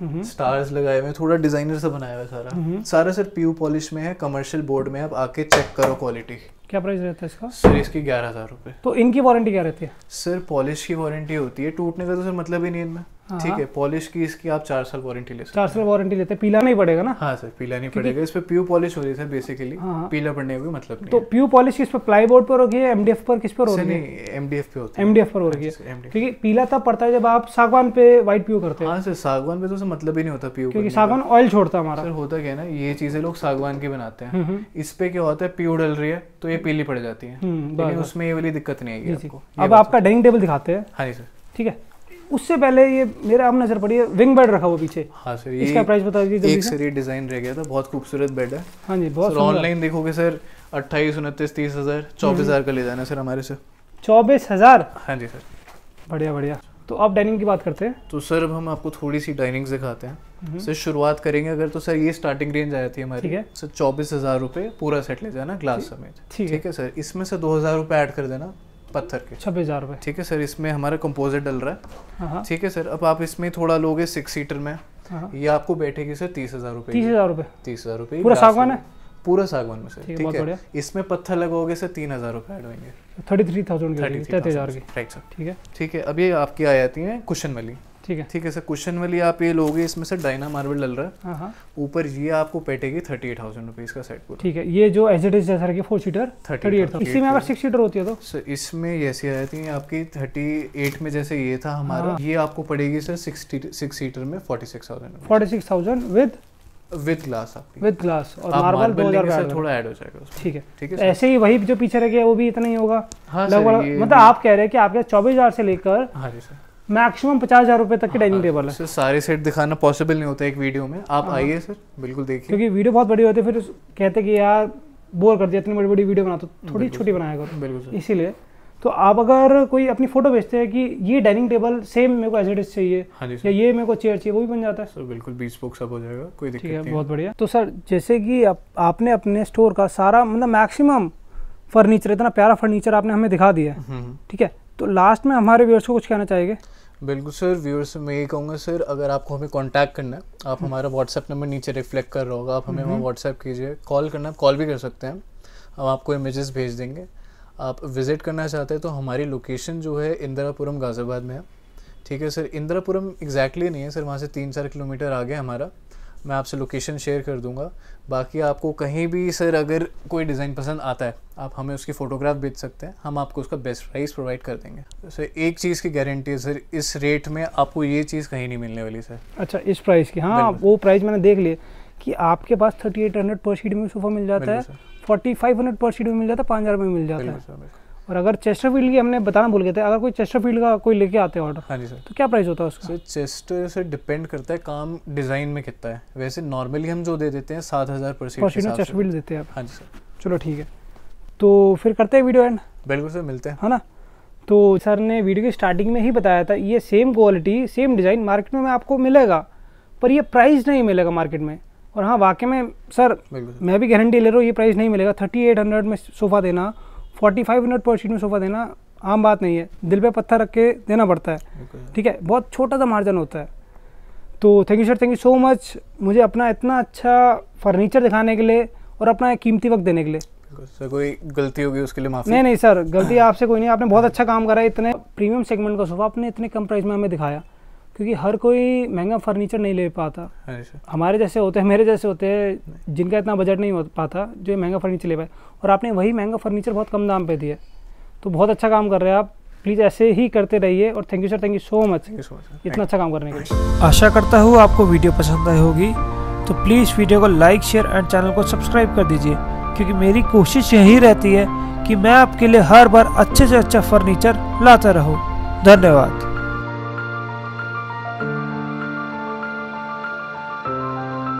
हम्म, स्टार्स लगाए हुए थोड़ा डिज़ाइनर सा बनाया हुआ है सारा। हम्म। सारा सर प्यू पॉलिश में है कमर्शियल बोर्ड में आप आके चेक करो क्वालिटी क्या प्राइस रहता है इसका? सर इसकी ग्यारह हज़ार रुपये तो इनकी वारंटी क्या रहती है? सर पॉलिश की वारंटी होती है टूटने का तो सर मतलब ही नहीं इनमें। ठीक हाँ। है पॉलिश की इसकी आप चार साल वारंटी ले सकते चार साल वारंटी लेते हैं। पीला नहीं पड़ेगा ना? हाँ सर पीला नहीं पड़ेगा। इस पर प्यू पॉलिश हो रही है बेसिकली हाँ, हाँ। पीला पड़ने का मतलब नहीं तो प्यू पॉलिश किस पर प्लाई बोर्ड पर होगी एमडीएफ पर किस पर हो सर रही है? नहीं एमडीएफ पे होता है। एमडीएफ पर हो रही है क्योंकि पीला तब पड़ता है जब आप सागवान पे व्हाइट प्यू करते हैं। हाँ सर सागवान पे तो मतलब ही नहीं होता प्यू क्योंकि सागवान ऑयल छोड़ता है हमारा। सर होता क्या है ना ये चीज़ें लोग सागवान की बनाते हैं। हम्म, हम्म, इस पे क्या होता है प्यू डल रही है तो ये पीली पड़ जाती है। हम्म, लेकिन उसमें ये वाली दिक्कत नहीं आएगी अब आपका डाइनिंग टेबल दिखाते हैं। हाँ जी सर। ठीक है? उससे पहले ये मेरा अब नज़र पड़ी है विंग बेड रखा हुआ पीछे। हाँ सर ये इसका प्राइस बता दीजिए एक सर ये डिज़ाइन रह गया था बहुत खूबसूरत बेड है। हाँ जी बहुत ऑनलाइन देखोगे सर अट्ठाईस उनतीस तीस हज़ार चौबीस हज़ार का ले जाना सर हमारे से। चौबीस हज़ार? हाँ जी सर। बढ़िया बढ़िया। तो आप डाइनिंग की बात करते हैं? तो सर अब हम आपको थोड़ी सी डाइनिंग्स दिखाते हैं। हम्म। सर शुरुआत करेंगे अगर तो सर ये स्टार्टिंग रेंज आ जाती है हमारी है। सर चौबीस हज़ार रुपये पूरा सेट ले जाना ग्लास समेत। ठीक है। सर इसमें से दो हज़ार रुपये ऐड कर देना। पत्थर के। छब्बीस हज़ार रुपये ठीक है सर इसमें हमारा कंपोजिट डल रहा है। हाँ। ठीक है सर अब आप इसमें थोड़ा लोगे सिक्स सीटर में हाँ। ये आपको बैठेगी सर तीस हज़ार रूपए तीस हज़ार रुपये तीस हज़ार रुपए पूरा सागवान है? पूरा सागवान में सर। ठीक है। इसमें पत्थर लगोगे सर तीन हज़ार रुपये ऐड होंगे। Thirty three thousand thirty three हज़ार की। राइट सर ठीक है। ठीक है अब ये आपकी आ जाती है कुशन वाली। ठीक है। ठीक है सर कुशन वाली आप ये लोगे इसमें सर डायना मार्बल डल रहा है। हाँ हाँ। ऊपर ये आपको पेटेगी थर्टी एट थाउज़ेंड रुपीज़ का सेट पूरा। ठीक है ये जो एज इट इज़ जैसा रखी फोर सीटर थर्टी एट इसी में अगर सिक्स सीटर होती है तो? सर इसमें ऐसी आ जाती है आपकी थर्टी एट में जैसे ये था हमारा हाँ। ये आपको पड़ेगी सर सिक्स सीटर में forty six thousand forty six thousand with with glass आपकी। विद ग्लास और मार्बल दो हज़ार थोड़ा ऐड हो जाएगा उसमें। ठीक है। ठीक है तो ऐसे ही वही जो पीछे रह गया वो भी इतना ही होगा। हाँ लगभग मतलब आप कह रहे हैं कि आपके चौबीस हज़ार से लेकर हाँ जी सर। मैक्सिमम पचास हज़ार रुपये तक की डाइनिंग टेबल है। सर सारे सेट दिखाना पॉसिबल नहीं होता एक वीडियो में। आप हाँ। आइए सर बिल्कुल देखिए। क्योंकि वीडियो बहुत बड़ी होती है फिर कहते कि यार बोर कर दिया इतनी बड़ी बड़ी वीडियो बना तो थोड़ी छोटी बनाया करो। बिल्कुल इसीलिए तो आप अगर कोई अपनी फ़ोटो भेजते हैं कि ये डाइनिंग टेबल सेम मेरे को एज इट इज़ चाहिए हाँ या ये मेरे को चेयर चाहिए वो भी बन जाता है। सर बिल्कुल बीच बुक सब हो जाएगा कोई दिक्कत नहीं बहुत बढ़िया। तो सर जैसे कि आप, आपने अपने स्टोर का सारा मतलब मैक्सिमम फर्नीचर इतना प्यारा फर्नीचर आपने हमें दिखा दिया है हम्म। ठीक है? तो लास्ट में हमारे व्यूअर्स को कुछ कहना चाहेंगे? बिल्कुल सर व्यूअर्स मैं यही कहूँगा सर अगर आपको हमें कांटेक्ट करना है आप हमारा व्हाट्सएप नंबर नीचे रिफ्लेक्ट कर रहा होगा आप हमें वहाँ व्हाट्सएप कीजिए कॉल करना कॉल भी कर सकते हैं हम। आपको इमेजेस भेज देंगे। आप विज़िट करना चाहते हैं तो हमारी लोकेशन जो है इंदिरापुरम गाज़ियाबाद में है। ठीक है सर इंदिरापुरम एग्जैक्टली नहीं है सर वहाँ से तीन चार किलोमीटर आगे हमारा। मैं आपसे लोकेशन शेयर कर दूँगा। बाकी आपको कहीं भी सर अगर कोई डिज़ाइन पसंद आता है आप हमें उसकी फ़ोटोग्राफ भेज सकते हैं हम आपको उसका बेस्ट प्राइस प्रोवाइड कर देंगे। सर एक चीज़ की गारंटी है सर इस रेट में आपको ये चीज़ कहीं नहीं मिलने वाली सर। अच्छा इस प्राइस की हाँ वो प्राइस मैंने देख लिया कि आपके पास thirty eight hundred per seat में सोफा मिल जाता है forty five hundred per seat में मिल जाता है पाँच हज़ार में मिल जाता है। और अगर चेस्टरफील्ड की हमने बताना भूल गए थे अगर कोई चेस्टरफील्ड का कोई लेके आते हैं ऑर्डर हाँ जी सर। तो क्या प्राइस होता है उसका? सर चेस्टर से डिपेंड करता है काम डिज़ाइन में कितना है। वैसे नॉर्मली हम जो दे देते हैं सात हज़ार पर सीट चेस्टरफील्ड देते हैं आप। हाँ जी सर। चलो ठीक है। तो फिर करते हैं वीडियो एंड बिल्कुल सर मिलते हैं। है ना? तो सर ने वीडियो की स्टार्टिंग में ही बताया था ये same quality same design market में आपको मिलेगा पर ये प्राइस नहीं मिलेगा मार्केट में। और हाँ वाकई में सर मैं भी गारंटी ले रहा हूँ ये प्राइस नहीं मिलेगा। थर्टी एट हंड्रेड में सोफ़ा देना forty five hundred per seat में सोफ़ा देना आम बात नहीं है। दिल पे पत्थर रख के देना पड़ता है। ठीक है? बहुत छोटा सा मार्जिन होता है। तो thank you sir thank you so much मुझे अपना इतना अच्छा फर्नीचर दिखाने के लिए और अपना कीमती वक्त देने के लिए। सर कोई गलती होगी उसके लिए माफ़ी? नहीं नहीं सर गलती आपसे कोई नहीं। आपने बहुत अच्छा काम करा है। इतने प्रीमियम सेगमेंट का सोफा आपने इतने कम प्राइस में हमें दिखाया। क्योंकि हर कोई महँगा फर्नीचर नहीं ले पाता। हाँ हमारे जैसे होते हैं मेरे जैसे होते हैं जिनका इतना बजट नहीं हो पाता जो महँगा फर्नीचर ले पाए। और आपने वही महँगा फर्नीचर बहुत कम दाम पे दिया तो बहुत अच्छा काम कर रहे हैं आप। प्लीज़ ऐसे ही करते रहिए और thank you sir thank you so much thank you so much इतना अच्छा काम करने के लिए। आशा करता हूँ आपको वीडियो पसंद आई होगी। तो प्लीज़ वीडियो को लाइक शेयर एंड चैनल को सब्सक्राइब कर दीजिए। क्योंकि मेरी कोशिश यही रहती है कि मैं आपके लिए हर बार अच्छे से अच्छा फर्नीचर लाता रहूँ। धन्यवाद।